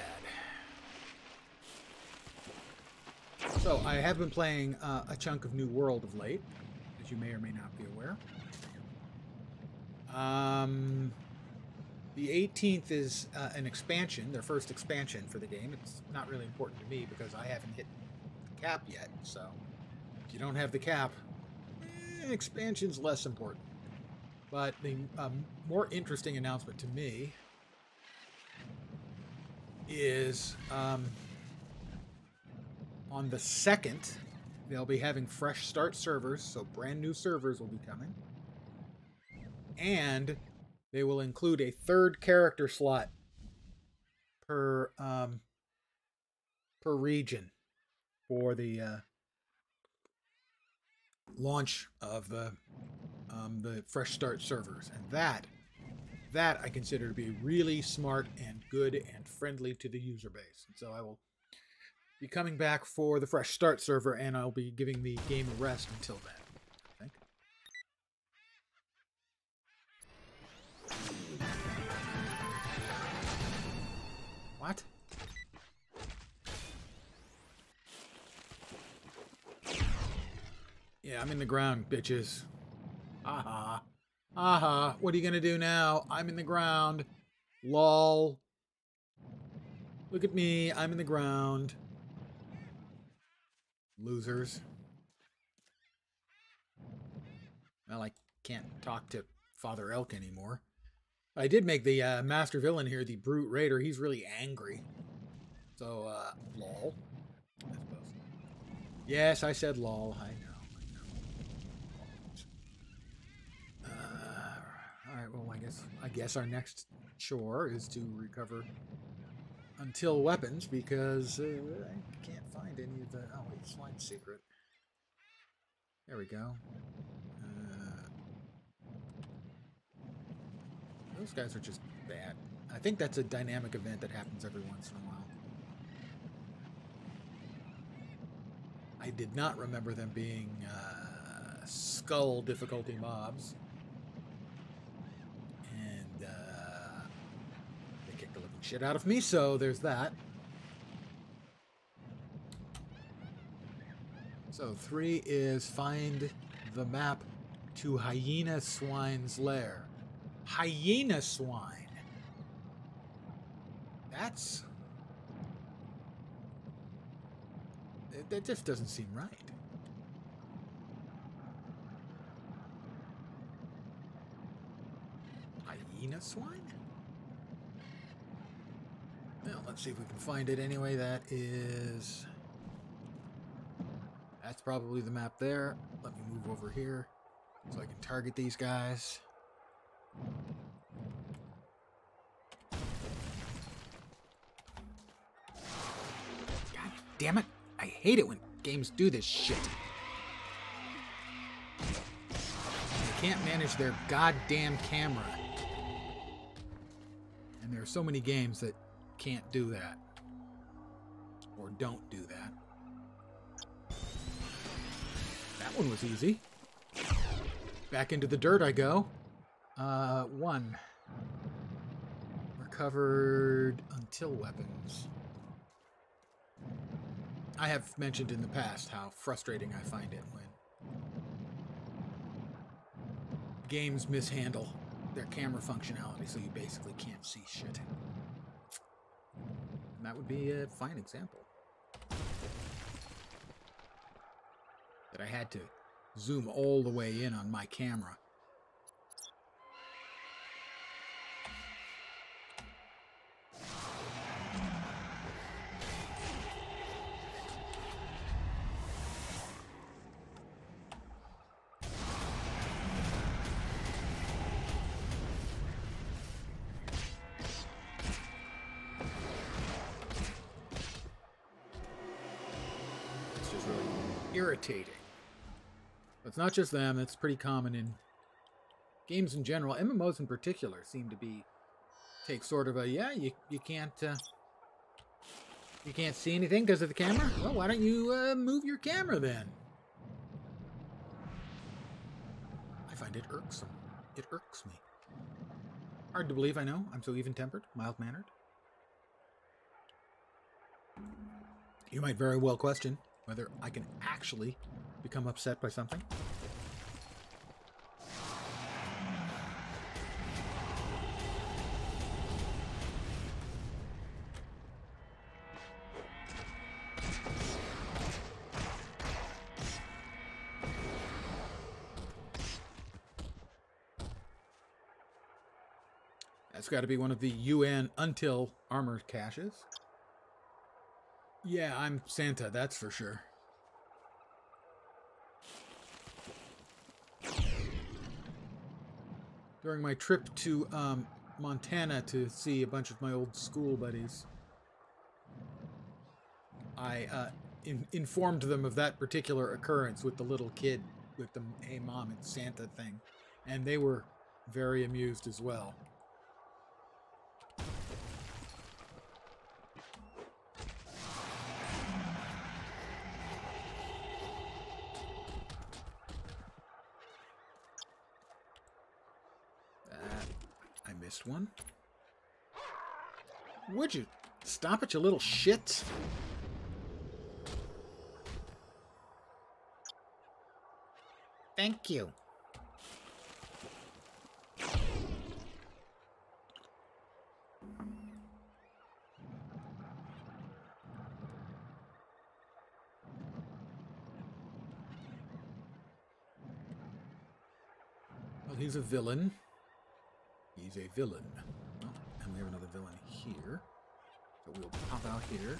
So, I have been playing uh, a chunk of New World of late, as you may or may not be aware. Um, the 18th is uh, an expansion, their first expansion for the game. It's not really important to me because I haven't hit the cap yet, so if you don't have the cap, eh, expansion's less important. But the um, more interesting announcement to me is um, on the 2nd, they'll be having fresh start servers, so brand new servers will be coming. And they will include a third character slot per um, per region for the uh, launch of the um, the fresh start servers, and that that I consider to be really smart and good and friendly to the user base. And so I will be coming back for the fresh start server, and I'll be giving the game a rest until then. What? Yeah, I'm in the ground, bitches. Aha. Aha. What are you gonna do now? I'm in the ground. Lol. Look at me. I'm in the ground. Losers. Well, I can't talk to Father Elk anymore. I did make the uh, master villain here, the Brute Raider. He's really angry. So, uh, lol. I. Yes, I said lol. I know. Uh, I guess our next chore is to recover UNTIL weapons because uh, I can't find any of the. Oh wait, slide secret. There we go. Uh, those guys are just bad. I think that's a dynamic event that happens every once in a while. I did not remember them being uh, skull difficulty mobs. And uh, they kicked the living shit out of me, so there's that. So three is find the map to Hyena Swine's lair. Hyena Swine. That's That- just doesn't seem right. Hyena swine? Let's see if we can find it anyway. That is... That's probably the map there. Let me move over here so I can target these guys. God damn it. I hate it when games do this shit. They can't manage their goddamn camera. And there are so many games that can't do that. Or don't do that. That one was easy. Back into the dirt I go. Uh, one. Recovered UNTIL weapons. I have mentioned in the past how frustrating I find it when games mishandle their camera functionality so you basically can't see shit. That would be a fine example. That I had to zoom all the way in on my camera. Not just them, it's pretty common in games in general. MMOs in particular seem to be take sort of a yeah, you you can't uh, you can't see anything because of the camera. Well, why don't you uh, move your camera then? I find it irksome. It irks me. Hard to believe, I know. I'm so even-tempered, mild-mannered. You might very well question whether I can actually become upset by something. That's got to be one of the UN UNTIL armor caches. Yeah, I'm Santa, that's for sure. During my trip to um, Montana to see a bunch of my old school buddies, I uh, in, informed them of that particular occurrence with the little kid with the "Hey mom, it's Santa" thing, and they were very amused as well. I missed one. Would you stop it, you little shit. Thank you. Well, he's a villain. He's a villain. Oh, and we have another villain here. So we'll pop out here.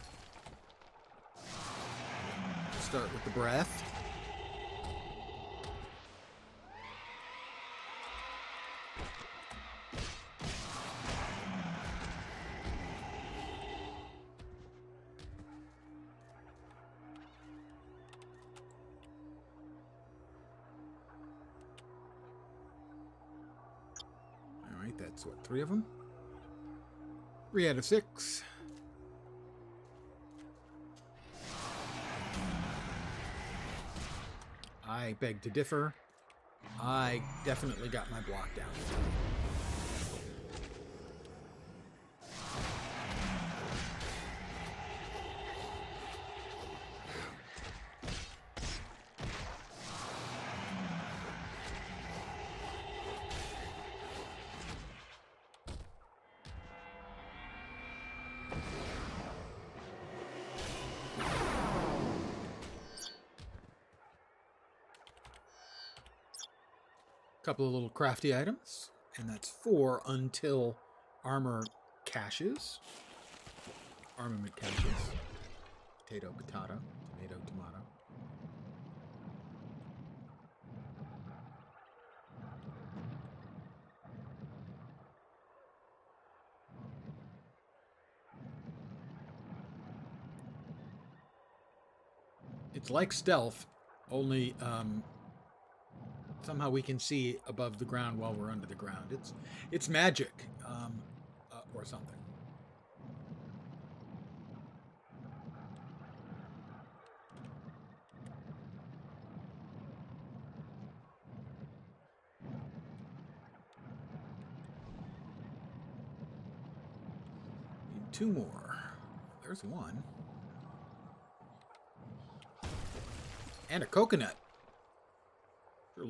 Start with the breath. Three of them? Three out of six. I beg to differ. I definitely got my block down. Couple of little crafty items, and that's four UNTIL armor caches. Armament caches. Potato, potato, tomato, tomato. It's like stealth, only um, somehow we can see above the ground while we're under the ground. It's it's magic um, uh, or something. Need two more. There's one. And a coconut.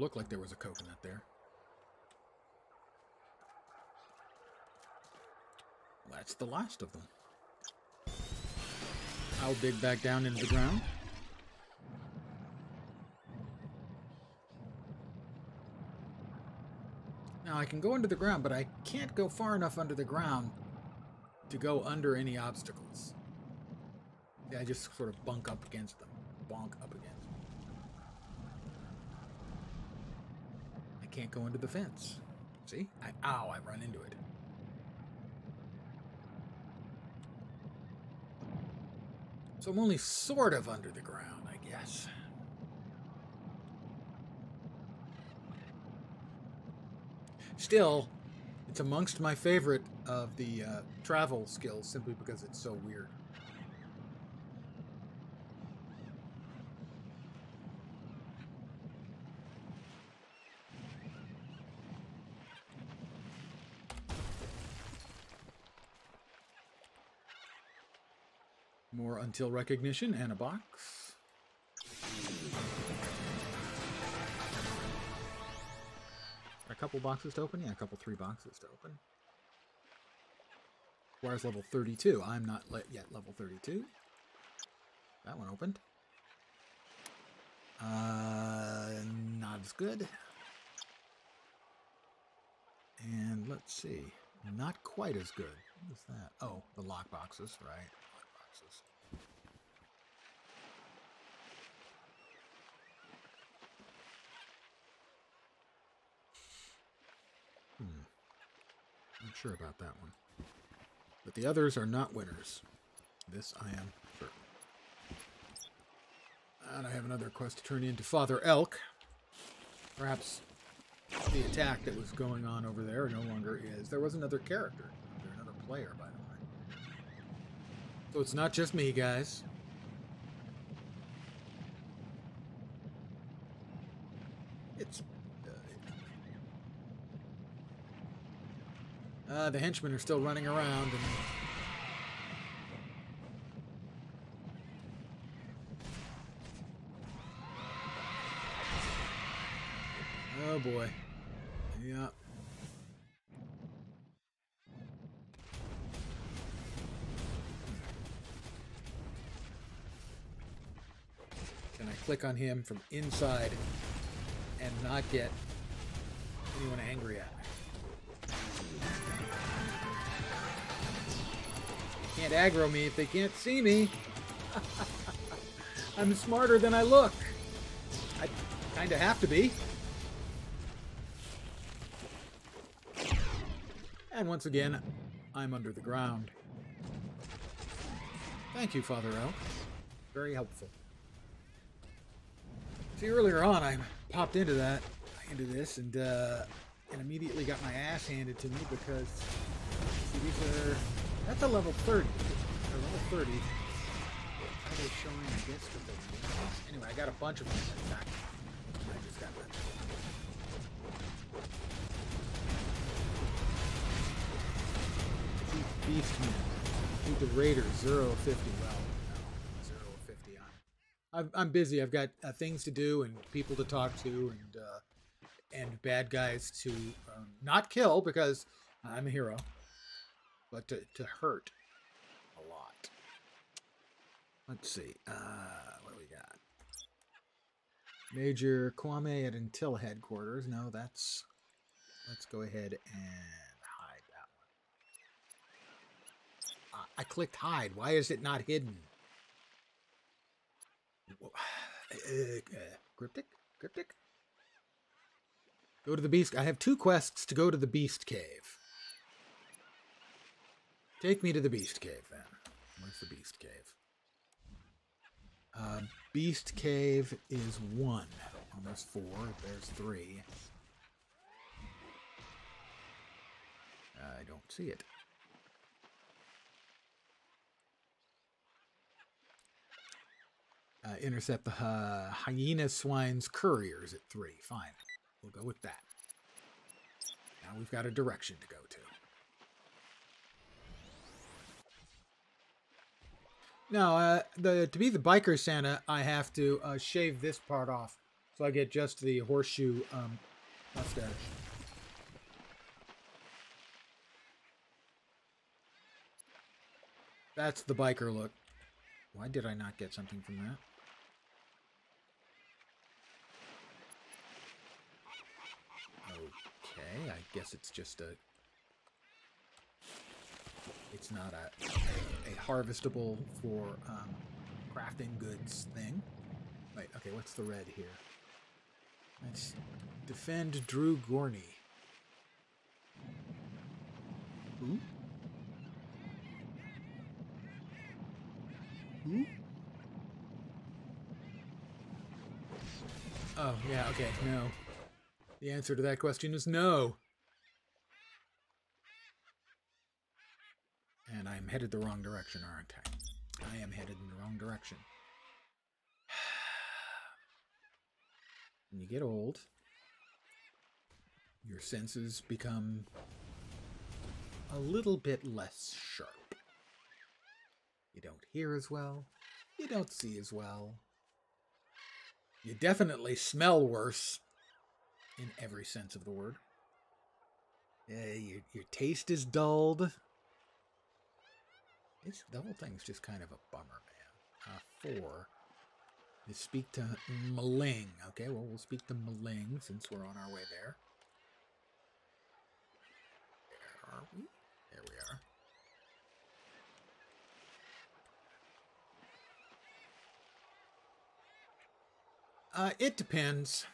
Looked like there was a coconut there. That's the last of them. I'll dig back down into the ground. Now I can go under the ground, but I can't go far enough under the ground to go under any obstacles. Yeah, I just sort of bunk up against them. Bonk up against them. Can't go into the fence. See? I, ow, I run into it. So I'm only sort of under the ground, I guess. Still, it's amongst my favorite of the uh, travel skills simply because it's so weird. More UNTIL recognition and a box. A couple boxes to open? Yeah, a couple three boxes to open. Requires level 32. I'm not le yet level 32. That one opened. Uh, not as good. And let's see. Not quite as good. What is that? Oh, the lock boxes, right. Lock boxes. Not sure about that one. But the others are not winners. This I am certain. And I have another quest to turn in to Father Elk. Perhaps the attack that was going on over there no longer is. There was another character, another player, by the way. So it's not just me, guys. It's. Uh, uh, the henchmen are still running around and. Oh boy. Yeah. Can I click on him from inside and not get anyone angry at me? Can't aggro me if they can't see me. <laughs> I'm smarter than I look. I kind of have to be. And once again, I'm under the ground. Thank you, Father Elk. Very helpful. See, earlier on, I popped into that, into this, and uh, and immediately got my ass handed to me because see, these are that's a level 30. They're level 30. Are they showing? I with the anyway, I got a bunch of them in fact. I just got that. Beastman. Beat the Raiders 0 50. Well, no, 0 50. I'm, I'm busy. I've got uh, things to do and people to talk to and uh, and bad guys to um, not kill because I'm a hero, but to, to hurt a lot. Let's see. Uh, what do we got? Major Kwame at Intel headquarters. No, that's. Let's go ahead and hide that one. Uh, I clicked hide. Why is it not hidden? <sighs> Uh, cryptic? Cryptic? Go to the beast. I have two quests to go to the beast cave. Take me to the beast cave then. Where's the beast cave? Uh, beast cave is one. Well, there's four. There's three. I don't see it. Uh, intercept the uh, hyena swine's couriers at three. Fine. We'll go with that. Now we've got a direction to go to. Now, uh, the to be the biker Santa, I have to uh, shave this part off, so I get just the horseshoe um, mustache. That's the biker look. Why did I not get something from that? Okay, I guess it's just a... It's not a harvestable for um, crafting goods thing. Wait, okay, what's the red here? Let's defend Drew Gorney. Who? Who? Oh, yeah, okay, no. The answer to that question is no. And I'm headed the wrong direction, aren't I? I am headed in the wrong direction. <sighs> when you get old, your senses become a little bit less sharp. You don't hear as well. You don't see as well. You definitely smell worse in every sense of the word. Yeah, your, your taste is dulled. The whole thing's just kind of a bummer, man. Uh, four speak to Maling. Okay, well, we'll speak to Maling since we're on our way there. Where are we? There we are. Uh, it depends.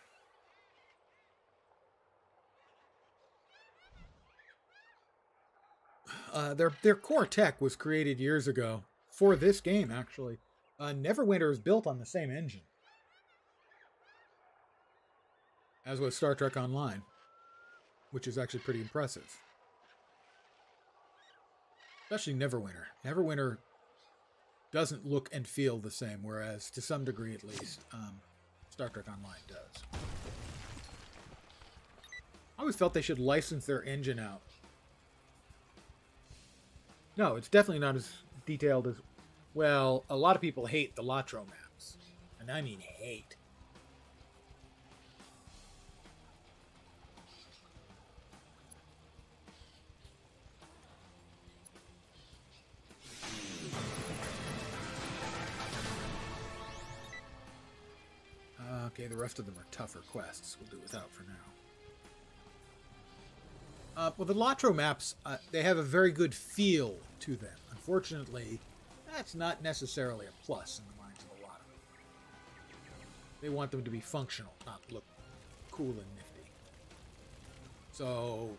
Uh, their their core tech was created years ago for this game, actually. Uh, Neverwinter is built on the same engine. as was Star Trek Online, which is actually pretty impressive. Especially Neverwinter. Neverwinter doesn't look and feel the same, whereas to some degree at least, um, Star Trek Online does. I always felt they should license their engine out. No, it's definitely not as detailed as. Well, a lot of people hate the Latro maps. And I mean hate. Okay, the rest of them are tougher quests. We'll do without for now. Uh, well, the Latro maps, uh, they have a very good feel to them. Unfortunately, that's not necessarily a plus in the minds of a lot of them. They want them to be functional, not look cool and nifty. So,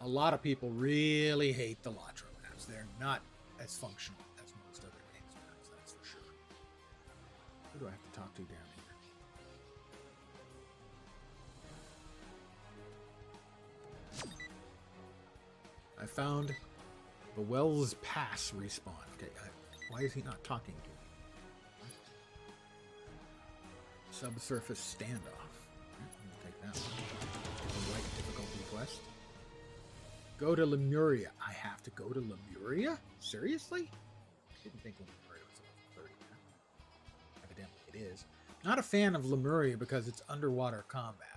a lot of people really hate the Latro maps. They're not as functional as most other games maps, that's for sure. Who do I have to talk to down I found the Wells Pass respawn. Okay, I, why is he not talking to me? Subsurface standoff. Hmm, right, take that one. The right difficulty quest. Go to Lemuria. I have to go to Lemuria? Seriously? I didn't think Lemuria was level 30. Evidently it is. Not a fan of Lemuria because it's underwater combat.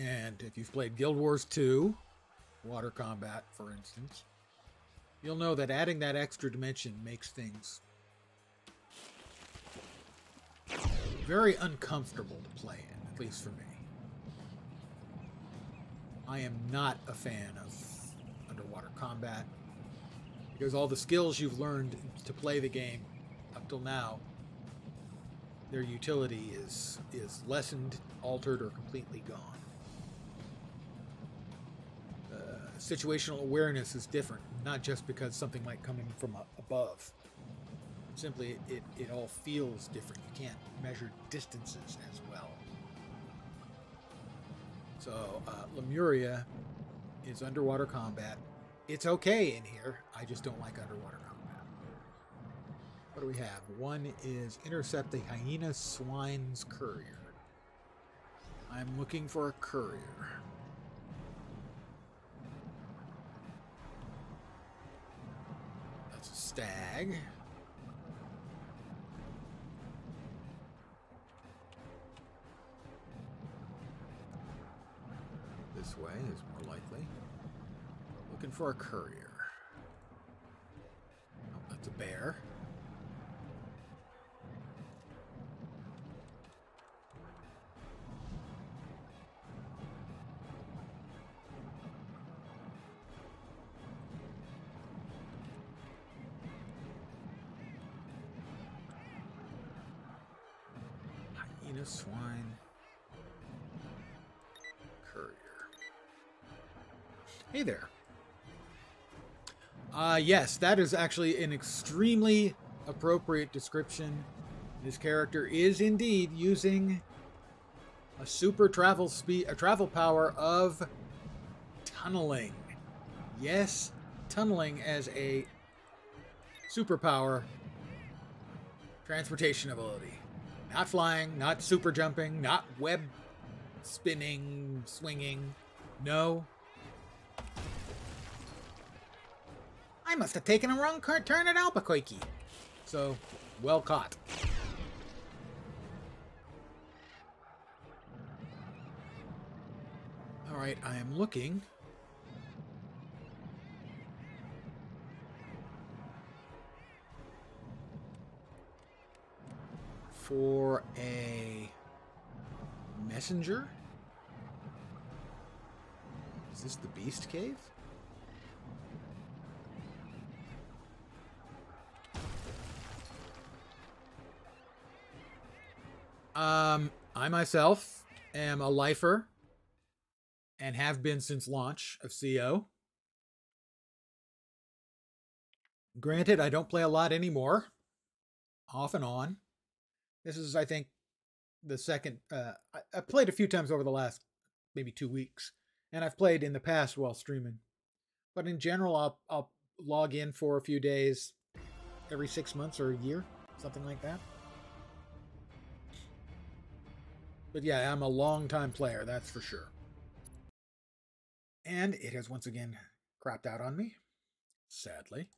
And if you've played Guild Wars 2, Water Combat, for instance, you'll know that adding that extra dimension makes things very uncomfortable to play in, at least for me. I am not a fan of underwater combat because all the skills you've learned to play the game up till now their utility is is lessened, altered, or completely gone. Situational awareness is different, not just because something might come in from above. Simply, it, it all feels different. You can't measure distances as well. So, uh, Lemuria is underwater combat. It's okay in here. I just don't like underwater combat. What do we have? One is intercept the hyena swine's courier. I'm looking for a courier. Stag. This way is more likely. Looking for a courier. Oh, that's a bear. Hey there. Uh, yes, that is actually an extremely appropriate description. This character is indeed using a super travel speed, a travel power of tunneling. Yes, tunneling as a superpower transportation ability. Not flying, not super jumping, not web spinning, swinging. No. I must have taken a wrong turn at Albuquerque. So, well caught. Alright, I am looking for a messenger? Is this the Beast Cave? Um, I myself am a lifer and have been since launch of CO. Granted, I don't play a lot anymore, off and on. This is, I think, the second. Uh, I, I played a few times over the last maybe two weeks, and I've played in the past while streaming. But in general, I'll I'll log in for a few days every six months or a year, something like that. But yeah, I'm a long time player, that's for sure. And it has once again crapped out on me, sadly.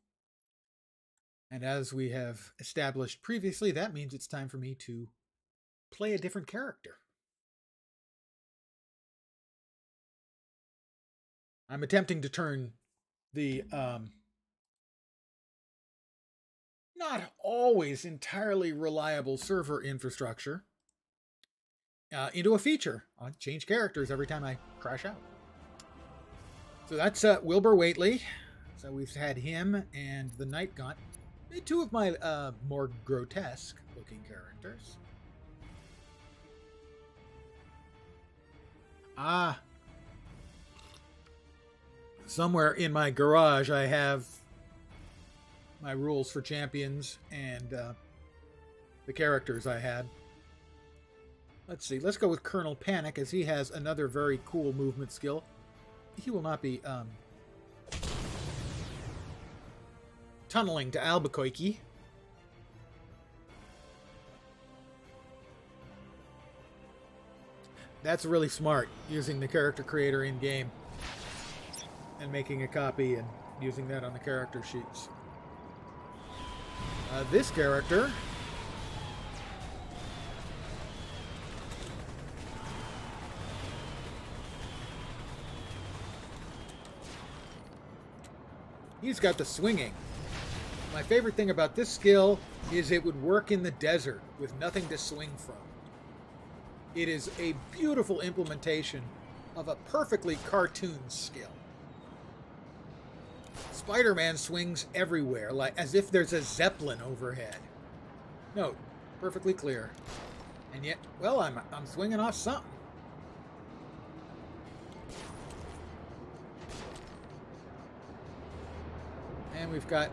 And as we have established previously, that means it's time for me to play a different character. I'm attempting to turn the um, not always entirely reliable server infrastructure uh, into a feature. I change characters every time I crash out. So that's uh, Wilbur Whateley. So we've had him and the Night Gaunt. Two of my uh, more grotesque looking characters. Ah. Somewhere in my garage, I have my rules for champions and uh, the characters I had. Let's see. Let's go with Colonel Panic, as he has another very cool movement skill. He will not be um, tunneling to Albuquerque. That's really smart, using the character creator in-game and making a copy and using that on the character sheets. Uh, this character He's got the swinging. My favorite thing about this skill is it would work in the desert with nothing to swing from. It is a beautiful implementation of a perfectly cartoon skill. Spider-Man swings everywhere, like as if there's a zeppelin overhead. No, perfectly clear. And yet, well, I'm I'm swinging off something. And we've got...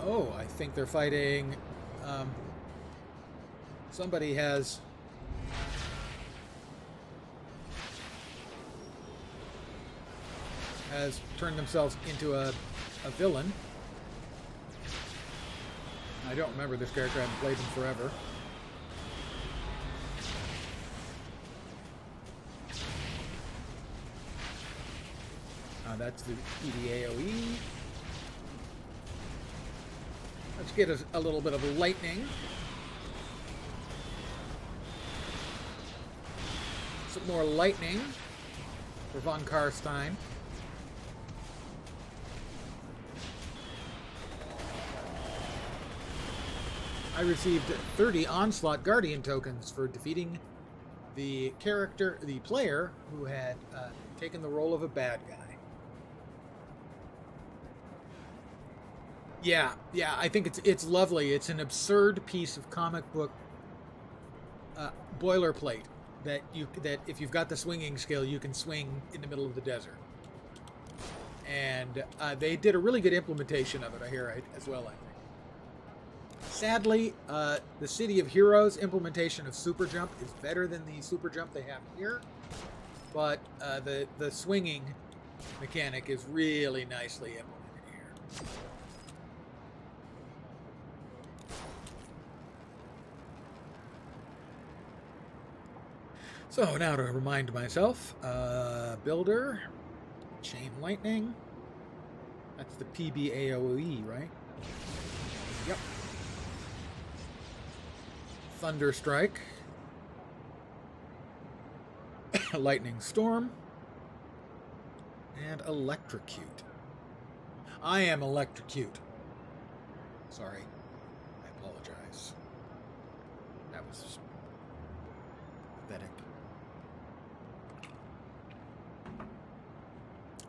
Oh, I think they're fighting... Um, somebody has... has turned themselves into a, a villain. I don't remember this character. I haven't played him forever. Uh, that's the EDAOE. Let's get a, a little bit of lightning. Some more lightning for Von Karstein. I received 30 Onslaught Guardian tokens for defeating the character, the player who had uh, taken the role of a bad guy. Yeah, yeah, I think it's it's lovely. It's an absurd piece of comic book uh, boilerplate that you that if you've got the swinging skill, you can swing in the middle of the desert. And uh, they did a really good implementation of it. I hear as well. I think. Sadly, uh, the City of Heroes implementation of Super Jump is better than the Super Jump they have here, but uh, the the swinging mechanic is really nicely implemented here. So now to remind myself, uh, builder, chain lightning. That's the PBAOE, right? Yep. Thunder strike. <coughs> lightning storm. And electrocute. I am electrocute. Sorry. I apologize. That was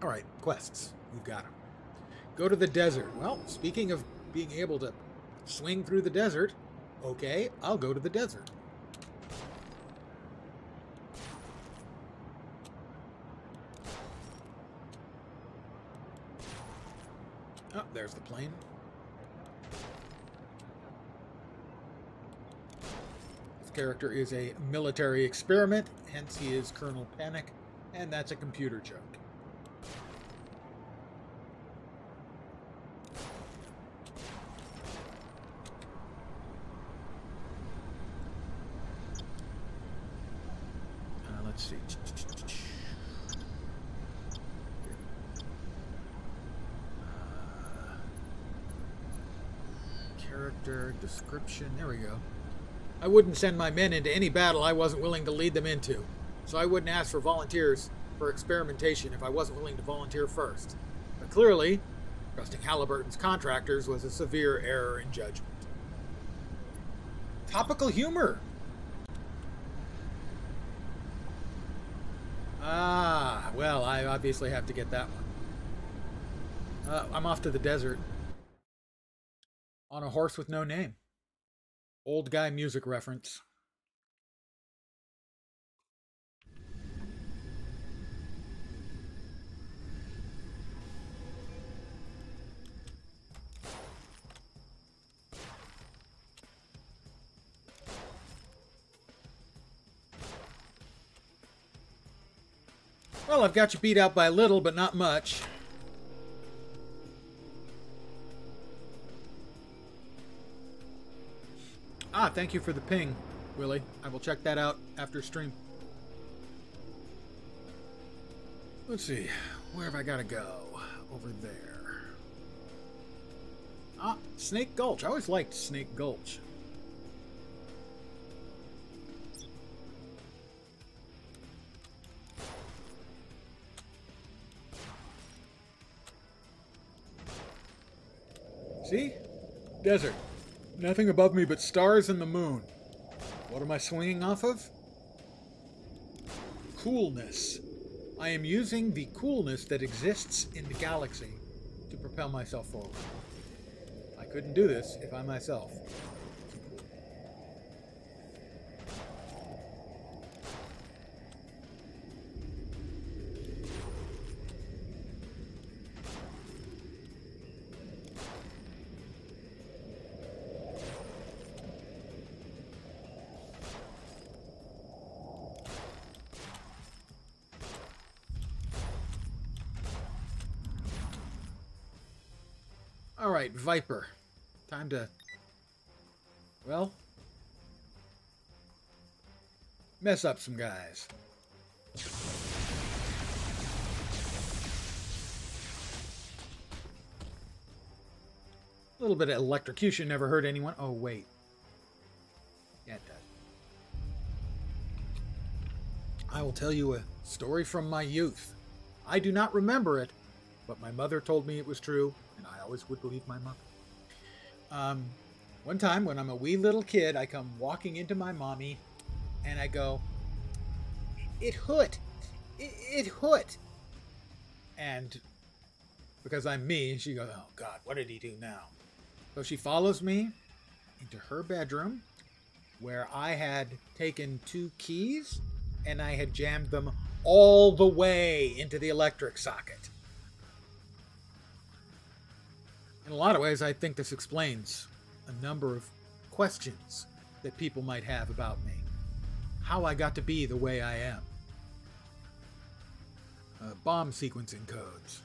All right, quests. We've got them. Go to the desert. Well, speaking of being able to swing through the desert, okay, I'll go to the desert. Oh, there's the plane. This character is a military experiment, hence he is Colonel Panic, and that's a computer joke. Uh, let's see. Uh, character description. There we go. I wouldn't send my men into any battle I wasn't willing to lead them into. So I wouldn't ask for volunteers for experimentation if I wasn't willing to volunteer first. But clearly, trusting Halliburton's contractors was a severe error in judgment. Topical humor. Ah, well, I obviously have to get that one. Uh, I'm off to the desert. On a horse with no name. Old guy music reference. Well, I've got you beat out by a little, but not much. Ah, thank you for the ping, Willie. I will check that out after stream. Let's see. Where have I got to go? Over there. Ah, Snake Gulch. I always liked Snake Gulch. See? Desert. Nothing above me but stars and the moon. What am I swinging off of? Coolness. I am using the coolness that exists in the galaxy to propel myself forward. I couldn't do this if I myself Viper. Time to... Well... Mess up some guys. A little bit of electrocution never hurt anyone. Oh, wait. Yeah, it does. I will tell you a story from my youth. I do not remember it, but my mother told me it was true, and I always would believe my mother. Um, one time when I'm a wee little kid, I come walking into my mommy, and I go, "It hoot, it, it hoot," and because I'm me, she goes, "Oh God, what did he do now?" So she follows me into her bedroom, where I had taken two keys and I had jammed them all the way into the electric socket. In a lot of ways, I think this explains a number of questions that people might have about me. How I got to be the way I am. Uh, bomb sequencing codes.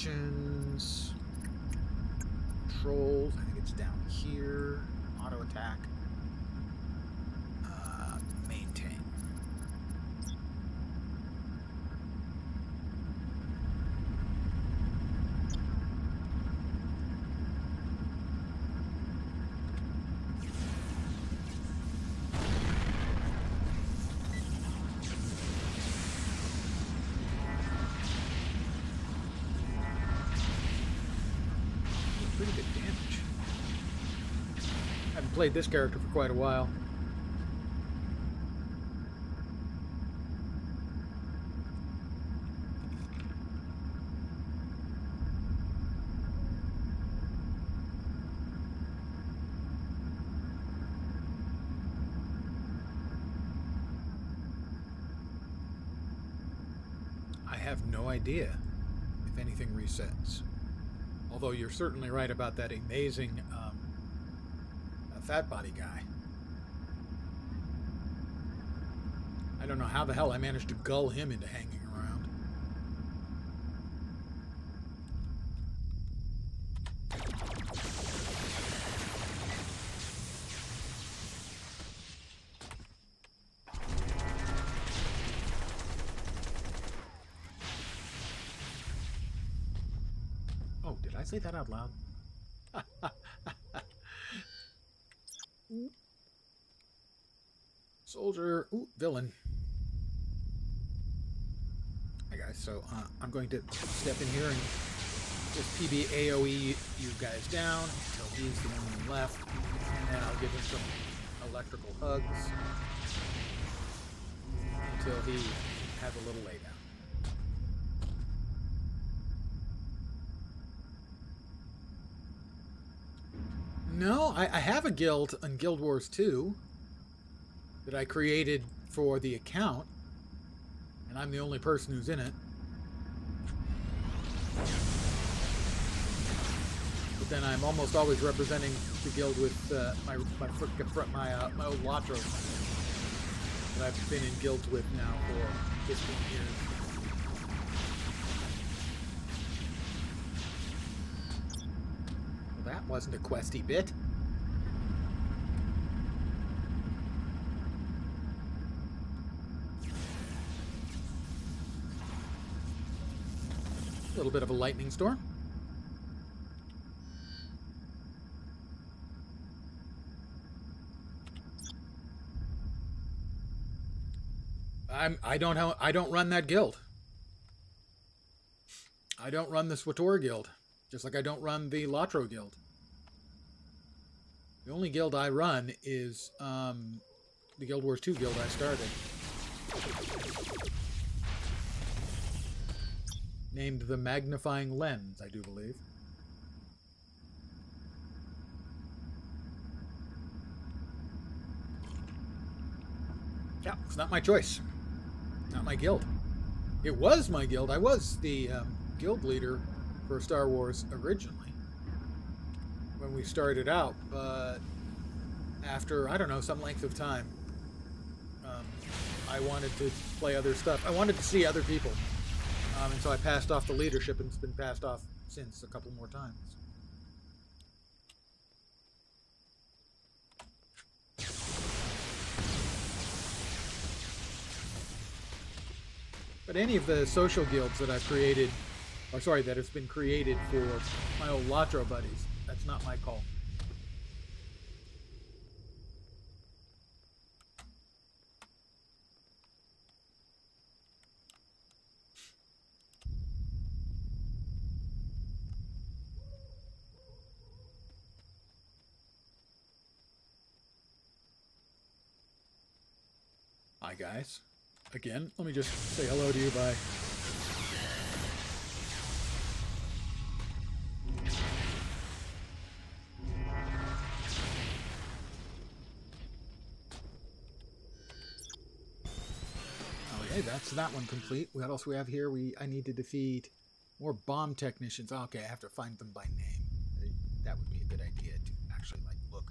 action played this character for quite a while. I have no idea if anything resets. Although you're certainly right about that amazing uh, fat body guy. I don't know how the hell I managed to gull him into hanging around. Oh, did I say that out loud? Soldier, ooh, villain. Hi guys, so uh, I'm going to step in here and just PB AoE you guys down until he's the only one left, and then I'll give him some electrical hugs until he has a little laydown. No, I, I have a guild on Guild Wars 2 that I created for the account, and I'm the only person who's in it. But then I'm almost always representing the guild with uh, my my my uh, my old LOTRO that I've been in guilds with now for 15 years. Well, that wasn't a questy bit. Little bit of a lightning storm. I'm I don't have I don't run that guild. I don't run the SWTOR guild, just like I don't run the LOTRO guild. The only guild I run is um, the Guild Wars 2 guild I started. Named the Magnifying Lens, I do believe. Yeah, it's not my choice. Not my guild. It was my guild. I was the um, guild leader for Star Wars originally when we started out, but after, I don't know, some length of time, um, I wanted to play other stuff. I wanted to see other people. Um, and so I passed off the leadership, and it's been passed off since a couple more times. But any of the social guilds that I've created, or sorry, that has been created for my old LOTRO buddies, that's not my call. Guys. Again, let me just say hello to you by Okay, oh, that's that one complete. What else we have here? We I need to defeat more bomb technicians. Okay, I have to find them by name. That would be a good idea to actually like look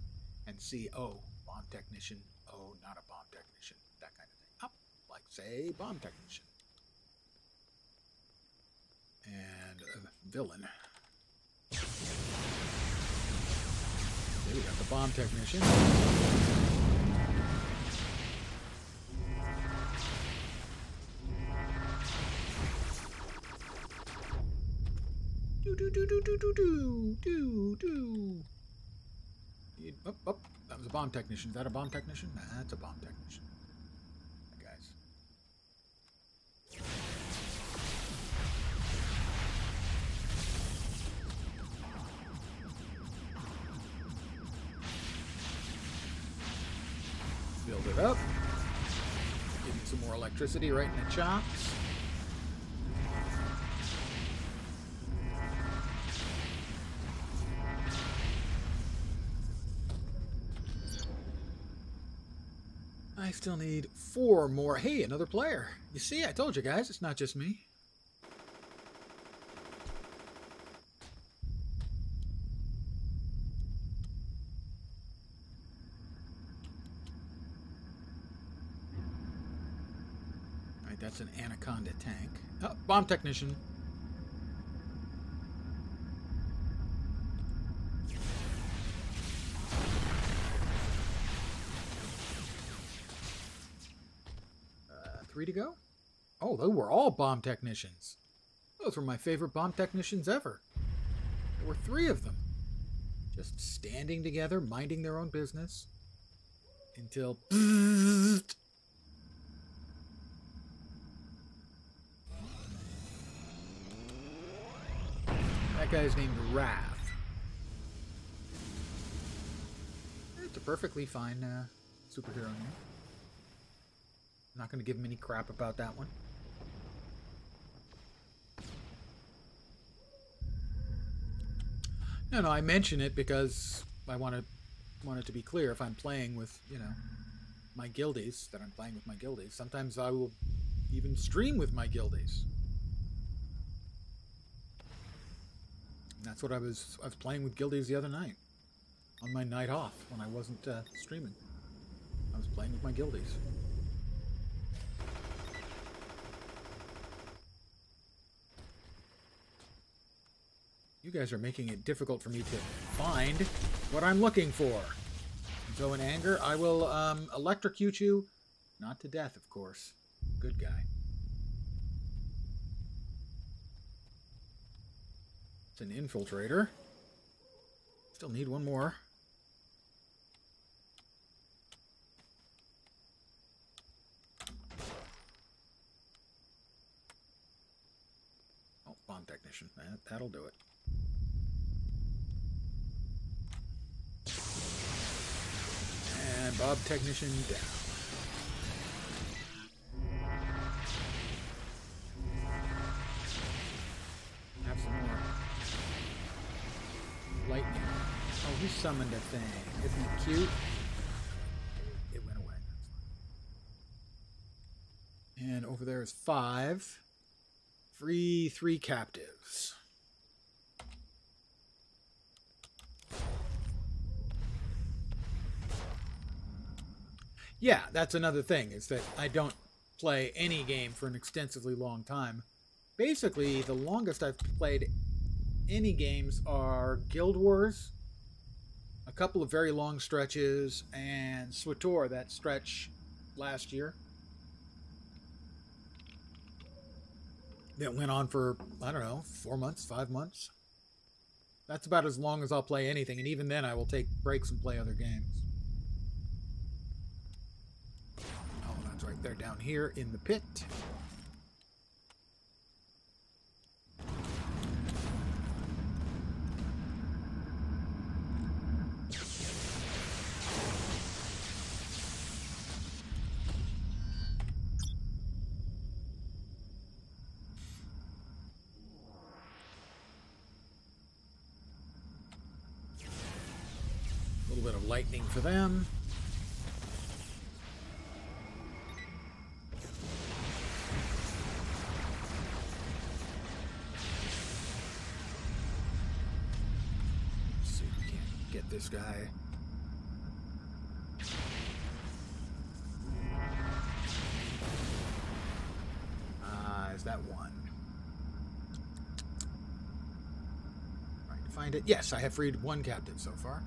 and see. Oh, bomb technician. Oh, not a bomb technician. That kind of thing. Up, like say bomb technician. And a villain. Okay, we got the bomb technician. Do do do do do do do do do. Up, up. That was a bomb technician. Is that a bomb technician? That's a bomb technician. It up. Give me some more electricity right in the chops. I still need four more. Hey, another player. You see, I told you guys, it's not just me. Alright, that's an Anaconda tank. Oh, bomb technician. Uh, three to go? Oh, they were all bomb technicians. Those were my favorite bomb technicians ever. There were three of them. Just standing together, minding their own business. Until. <laughs> That guy's named Wrath. It's a perfectly fine uh, superhero name. Not going to give him any crap about that one. No, no, I mention it because I want to want it to be clear. If I'm playing with, you know, my guildies, that I'm playing with my guildies, sometimes I will even stream with my guildies. And that's what I was. I was playing with guildies the other night, on my night off when I wasn't uh, streaming. I was playing with my guildies. You guys are making it difficult for me to find what I'm looking for. So in anger, I will um, electrocute you. Not to death, of course. Good guy. It's an infiltrator. Still need one more. Oh, bomb technician. That, that'll do it. And Bob Technician down. He summoned a thing. Isn't it cute? It went away. And over there is five. Free three captives. Yeah, that's another thing, is that I don't play any game for an extensively long time. Basically, the longest I've played any games are Guild Wars, a couple of very long stretches, and SWTOR, that stretch last year. That went on for, I don't know, four months, five months. That's about as long as I'll play anything, and even then I will take breaks and play other games. Oh, that's right there down here in the pit. This guy. Ah, is that one? Find it. Yes, I have freed one captive so far.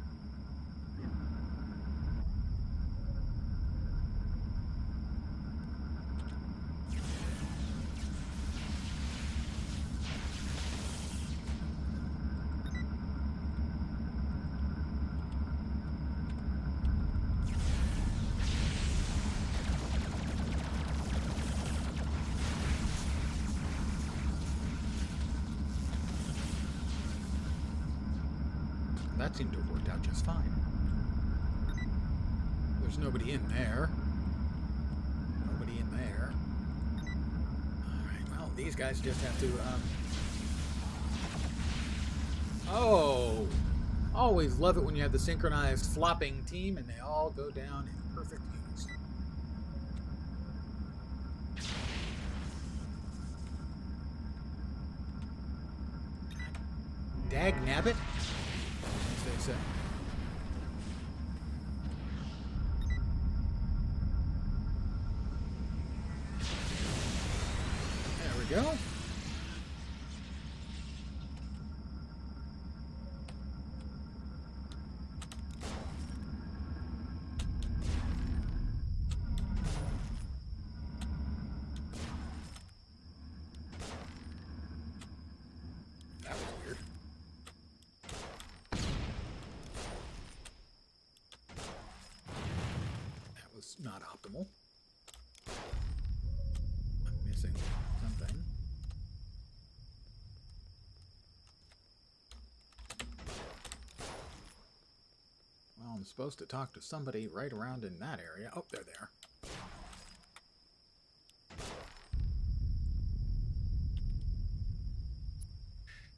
That seemed to have worked out just fine. There's nobody in there. Nobody in there. Alright, well, these guys just have to, um... Oh! Always love it when you have the synchronized flopping team and they all go down in perfect unison. Dag nabbit? As they say. was not optimal. I'm missing something. Well, I'm supposed to talk to somebody right around in that area. Oh, they're there.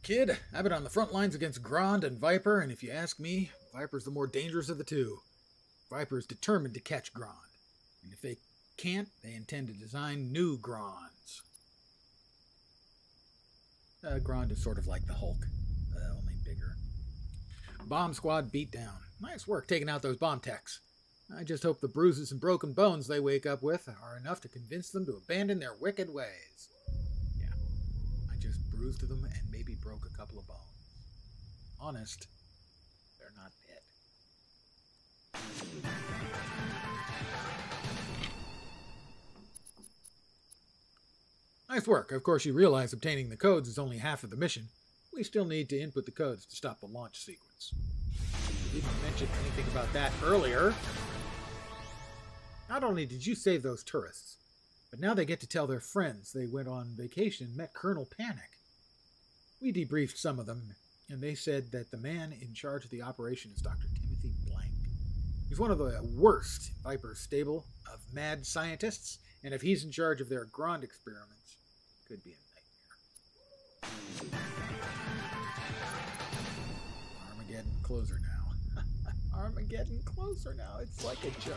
Kid, I've been on the front lines against Grond and Viper, and if you ask me, Viper's the more dangerous of the two. Viper's determined to catch Grond, and if they can't, they intend to design new Gronds. Uh, Grond is sort of like the Hulk, uh, only bigger. Bomb squad beat down. Nice work taking out those bomb techs. I just hope the bruises and broken bones they wake up with are enough to convince them to abandon their wicked ways. Yeah, I just bruised them and maybe broke a couple of bones. Honest, they're not dead. Nice work. Of course, you realize obtaining the codes is only half of the mission. We still need to input the codes to stop the launch sequence. Didn't mention anything about that earlier. Not only did you save those tourists, but now they get to tell their friends they went on vacation and met Colonel Panic. We debriefed some of them, and they said that the man in charge of the operation is Dr. Timothy Blank. He's one of the worst Viper stable of mad scientists, and if he's in charge of their Grond experiments, could be a nightmare. Armageddon closer now. Armageddon closer now. It's like a joke.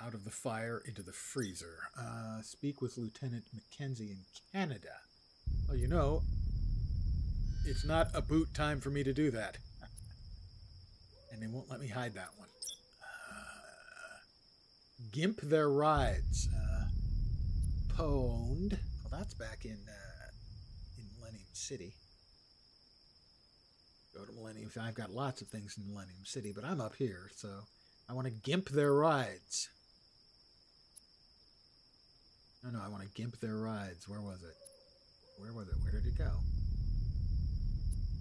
Out of the fire into the freezer. Uh, speak with Lieutenant Mackenzie in Canada. Well, you know, it's not a boot time for me to do that. and they won't let me hide that one. Uh, Gimp their rides. Uh, pwned. Well, that's back in uh, in Millennium City. Go to Millennium. I've got lots of things in Millennium City, but I'm up here, so I want to gimp their rides. No, no, I want to gimp their rides. Where was it? Where was it? Where did it go?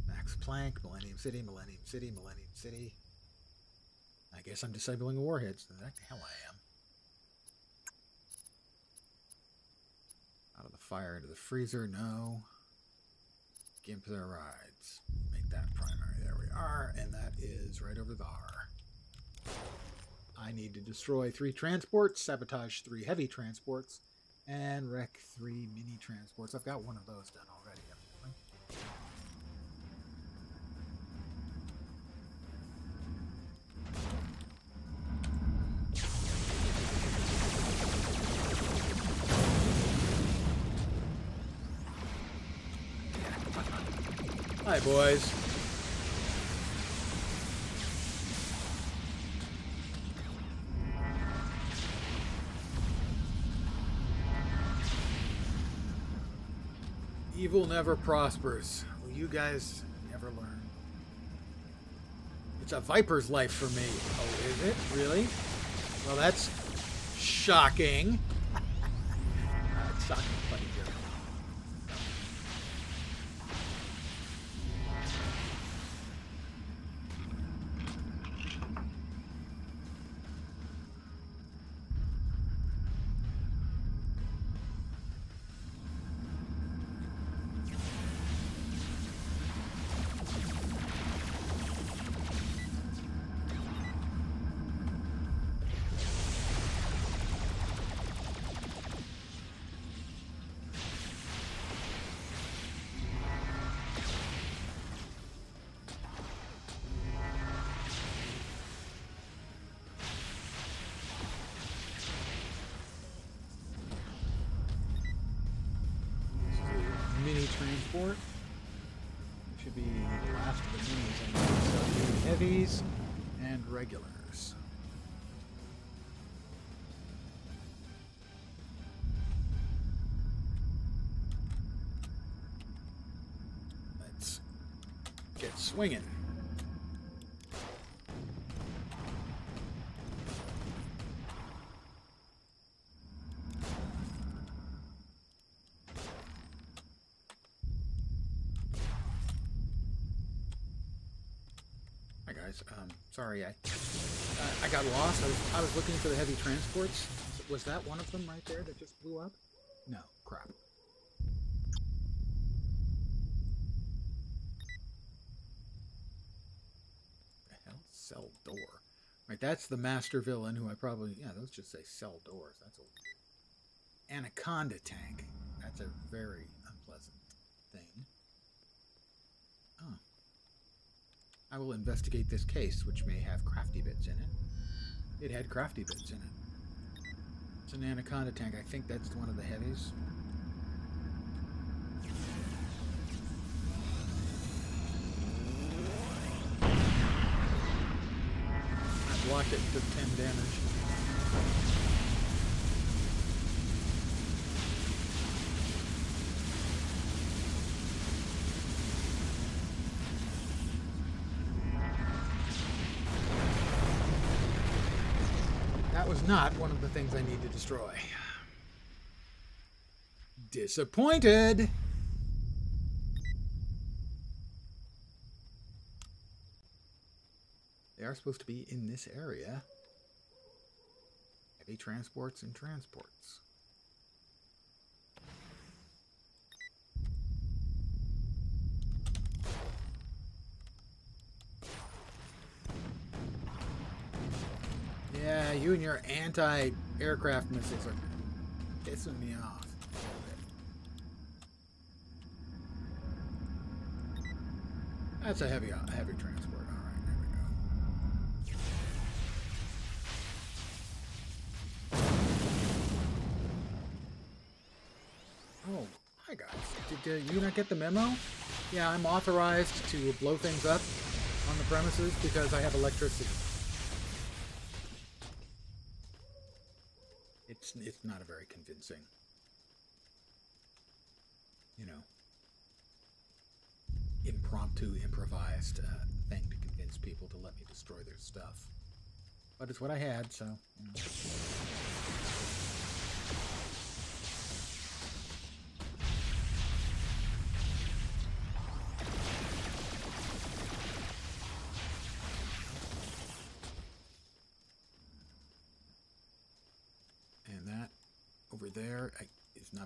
Max Planck, Millennium City, Millennium City, Millennium City. I guess I'm disabling warheads. The hell I am. Out of the fire into the freezer, no. Gimp their rides. That primary. There we are, and that is right over the R. I need to destroy three transports, sabotage three heavy transports, and wreck three mini transports. I've got one of those done already, evidently. Boys. Evil never prospers. Well, you guys never learn. It's a viper's life for me. Oh, is it? Really? Well, that's shocking. <laughs> that's shocking, swinging. I guys. Um, sorry, I I got lost. I was, I was looking for the heavy transports. Was that one of them right there that just blew up? No, crap. The hell, cell door. Right, that's the master villain who I probably yeah. Those just say cell doors. That's a anaconda tank. That's a very unpleasant thing. Oh. I will investigate this case, which may have crafty bits in it. It had crafty bits in it. It's an anaconda tank. I think that's one of the heavies. Took 10 damage. That was not one of the things I need to destroy. Disappointed! Are supposed to be in this area. Heavy transports and transports. Yeah, you and your anti-aircraft missiles are pissing me off. That's a heavy, heavy transport. Uh, you not get the memo? Yeah, I'm authorized to blow things up on the premises because I have electricity. It's it's not a very convincing, you know, impromptu, improvised uh, thing to convince people to let me destroy their stuff. But it's what I had, so. You know.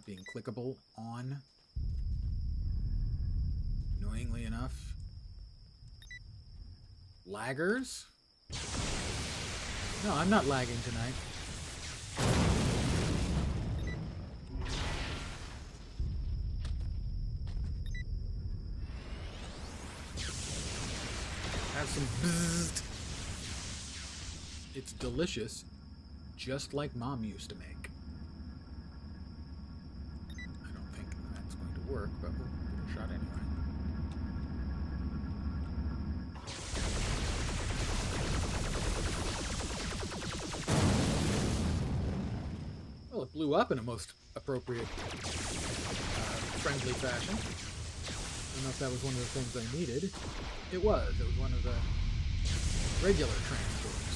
Not being clickable on. Annoyingly enough. Laggers? No, I'm not lagging tonight. Have some bzzzt. It's delicious, just like mom used to make. Blew up in a most appropriate, uh, friendly fashion. I don't know if that was one of the things I needed. It was. It was one of the regular transports.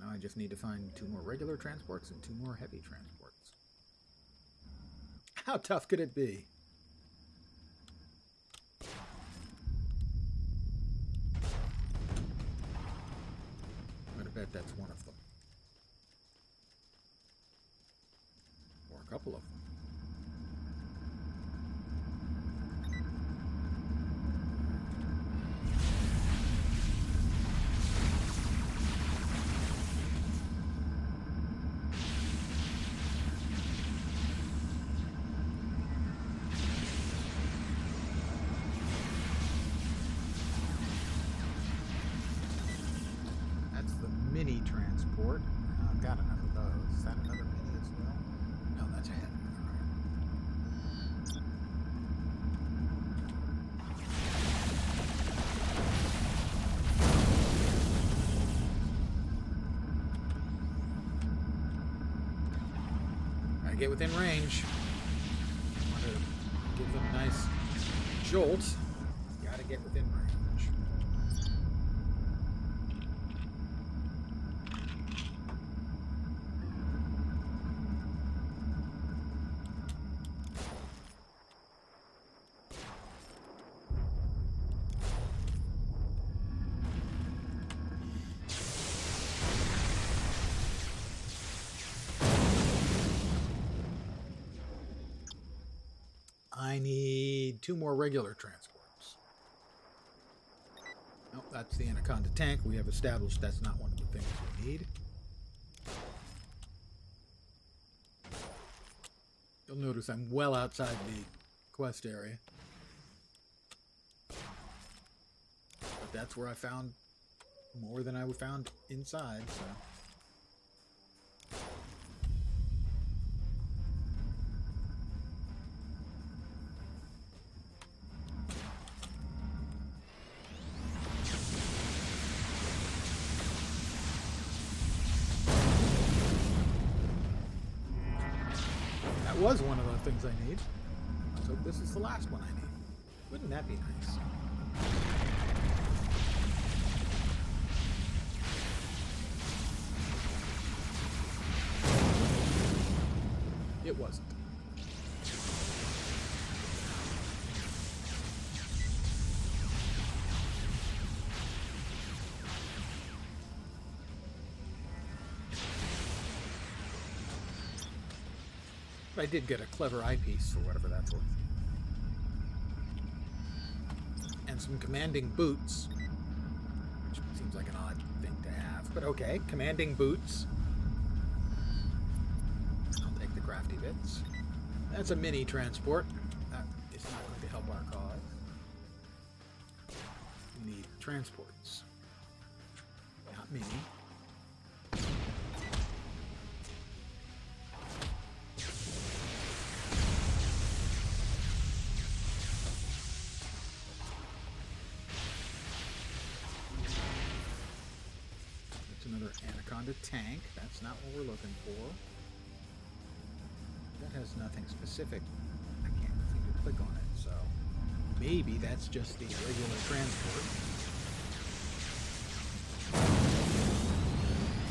Now I just need to find two more regular transports and two more heavy transports. How tough could it be? Bet that's one of them. Or a couple of them. Get within range. Give them a nice jolt. Gotta get within range. Two more regular transports. Oh, that's the Anaconda tank. We have established that's not one of the things we need. You'll notice I'm well outside the quest area. But that's where I found more than I would found inside, so... It wasn't. But I did get a clever eyepiece for whatever that's worth. And some commanding boots. Which seems like an odd thing to have. But okay, commanding boots. That's a mini transport. Uh, that is not going to help our cause. We need transports. Not mini. That's another Anaconda tank. That's not what we're looking for. Has nothing specific. I can't seem to click on it, so maybe that's just the regular transport.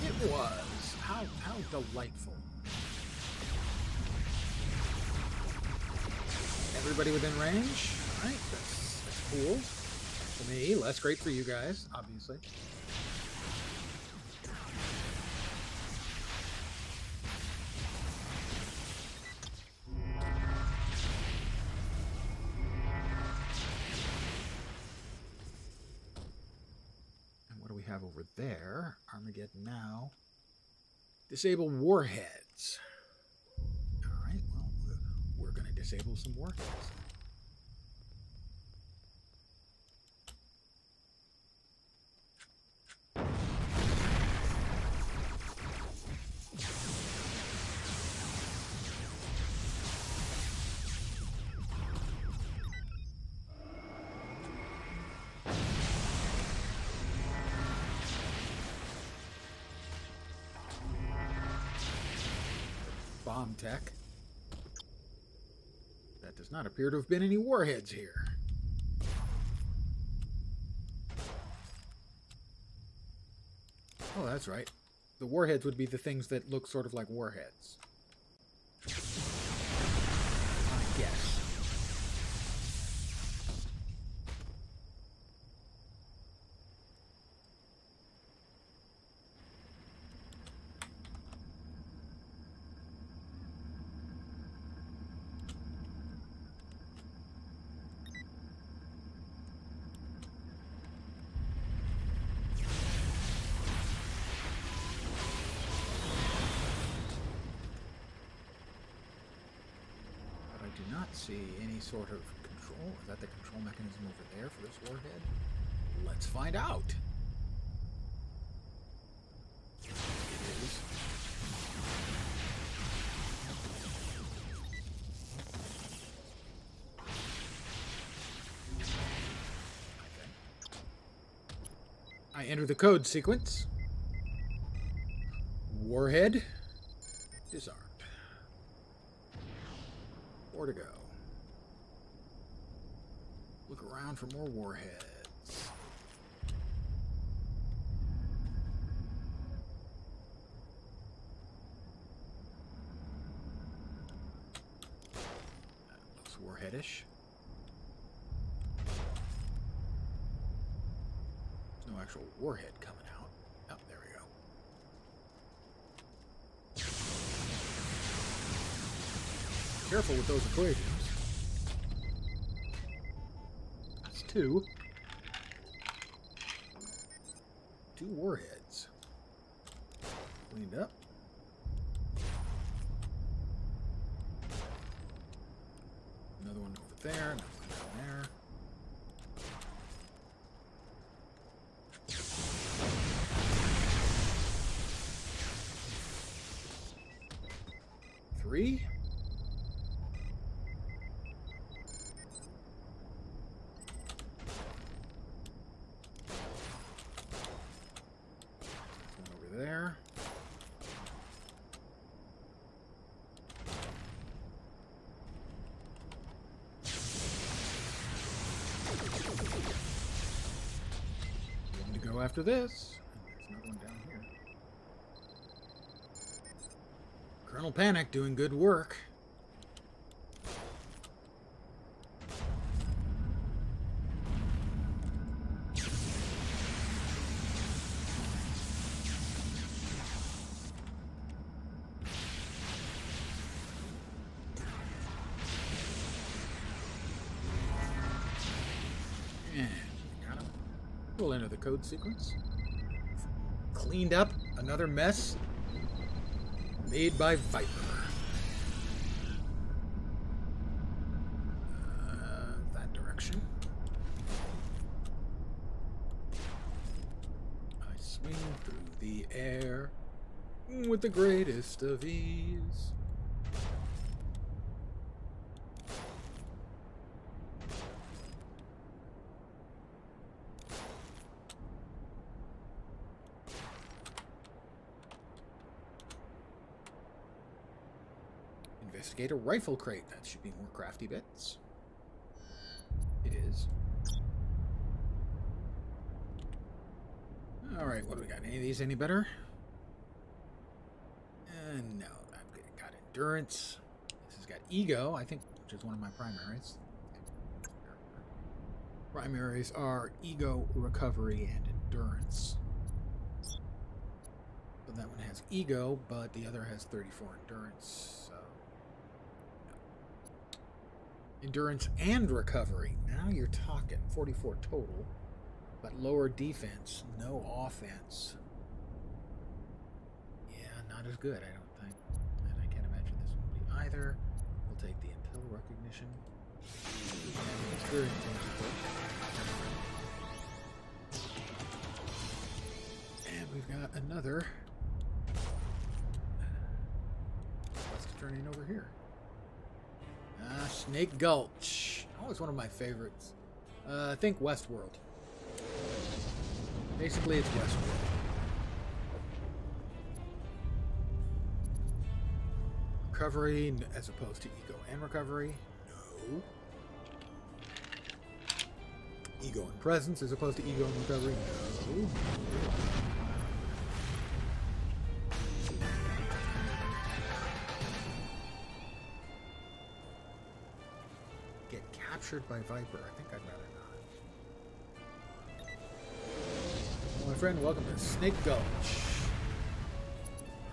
It was. How how delightful. Everybody within range? Alright, that's, that's cool. For me, less great for you guys, obviously. Armageddon now. Disable warheads. Alright, well, we're, we're going to disable some warheads. Not appear to have been any warheads here. Oh, that's right. The warheads would be the things that look sort of like warheads. I guess. But I do not see any sort of control. Is that the control mechanism over there for this warhead? Let's find out. It is. I enter the code sequence. Warhead disarmed. Four to go. Look around for more warheads. That looks warheadish. There's no actual warhead coming out. Oh, there we go. Careful with those equations. Two. Two warheads. Cleaned up. Another one over there, another one down there. Three. One over there. Going to go after this. There's another one down here. Colonel Panic doing good work. Code sequence. Cleaned up another mess made by Viper. Uh, that direction. I swing through the air with the greatest of ease. Investigate a rifle crate. That should be more crafty bits. It is. Alright, what do we got? Any of these any better? Uh, no. I've got endurance. This has got ego, I think, which is one of my primaries. Primaries are ego, recovery, and endurance. That one has ego, but the other has 34 endurance. So endurance and recovery. Now you're talking 44 total, but lower defense, no offense. Yeah, not as good, I don't think. And I can't imagine this will be either. We'll take the intel recognition. And experience And we've got another. Let's turn in over here. Ah, Snake Gulch. Always one of my favorites. Uh, I think Westworld. Basically, it's Westworld. Recovery as opposed to ego and recovery. No. Ego and presence as opposed to ego and recovery. No. Captured by Viper. I think I'd rather not. My friend, welcome to Snake Gulch.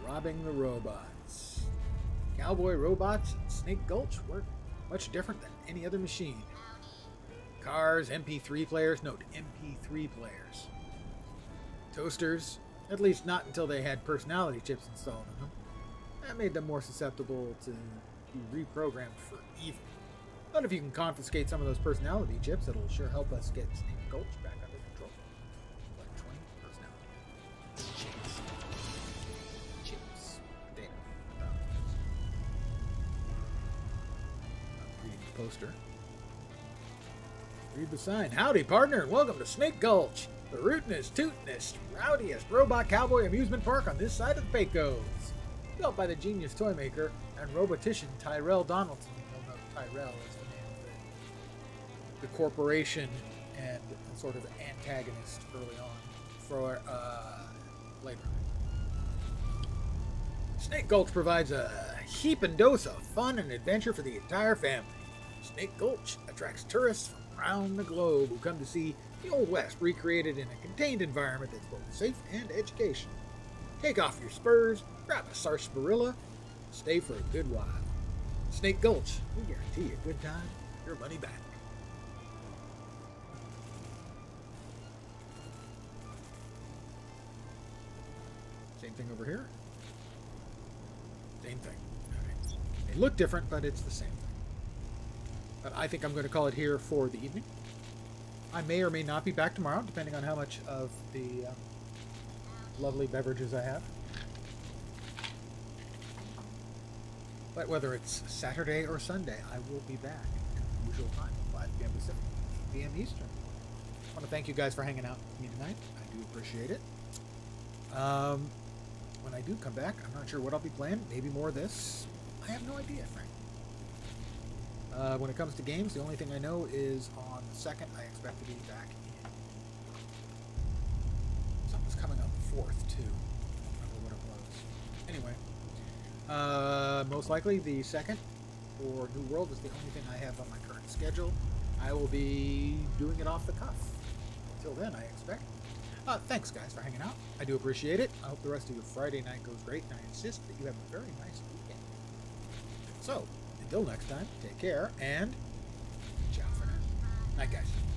Robbing the robots. Cowboy robots Snake Gulch work much different than any other machine. Cars, MP3 players, note MP3 players. Toasters, at least not until they had personality chips installed in them. That made them more susceptible to be reprogrammed for evil. But if you can confiscate some of those personality chips, it'll sure help us get Snake Gulch back under control. Like 20 personality chips. Chips. Data. I'm the poster. Read the sign. Howdy, partner, and welcome to Snake Gulch, the rootinest, tootinest, rowdiest robot cowboy amusement park on this side of the Pecos. Built by the genius toy maker and robotician Tyrell Donaldson. Tyrell is the corporation and sort of antagonist early on for uh, later. Snake Gulch provides a heaping dose of fun and adventure for the entire family. Snake Gulch attracts tourists from around the globe who come to see the Old West recreated in a contained environment that's both safe and educational. Take off your spurs, grab a sarsaparilla, and stay for a good while. Snake Gulch, we guarantee you a good time, your money back. Thing over here. Same thing. They look different, but it's the same thing. But I think I'm going to call it here for the evening. I may or may not be back tomorrow, depending on how much of the uh, lovely beverages I have. But whether it's Saturday or Sunday, I will be back at the usual time, 5 p.m. Pacific, 8 p.m. Eastern. I want to thank you guys for hanging out with me tonight. I do appreciate it. Um, when I do come back, I'm not sure what I'll be playing. Maybe more of this. I have no idea, Frank. Uh, when it comes to games, the only thing I know is on the second, I expect to be back in. Something's coming up the fourth too. I don't remember what it was. Anyway, uh, most likely the second or New World is the only thing I have on my current schedule. I will be doing it off the cuff. Until then, I expect. Uh, thanks, guys, for hanging out. I do appreciate it. I hope the rest of your Friday night goes great, and I insist that you have a very nice weekend. So, until next time, take care, and ciao for now. Night, guys.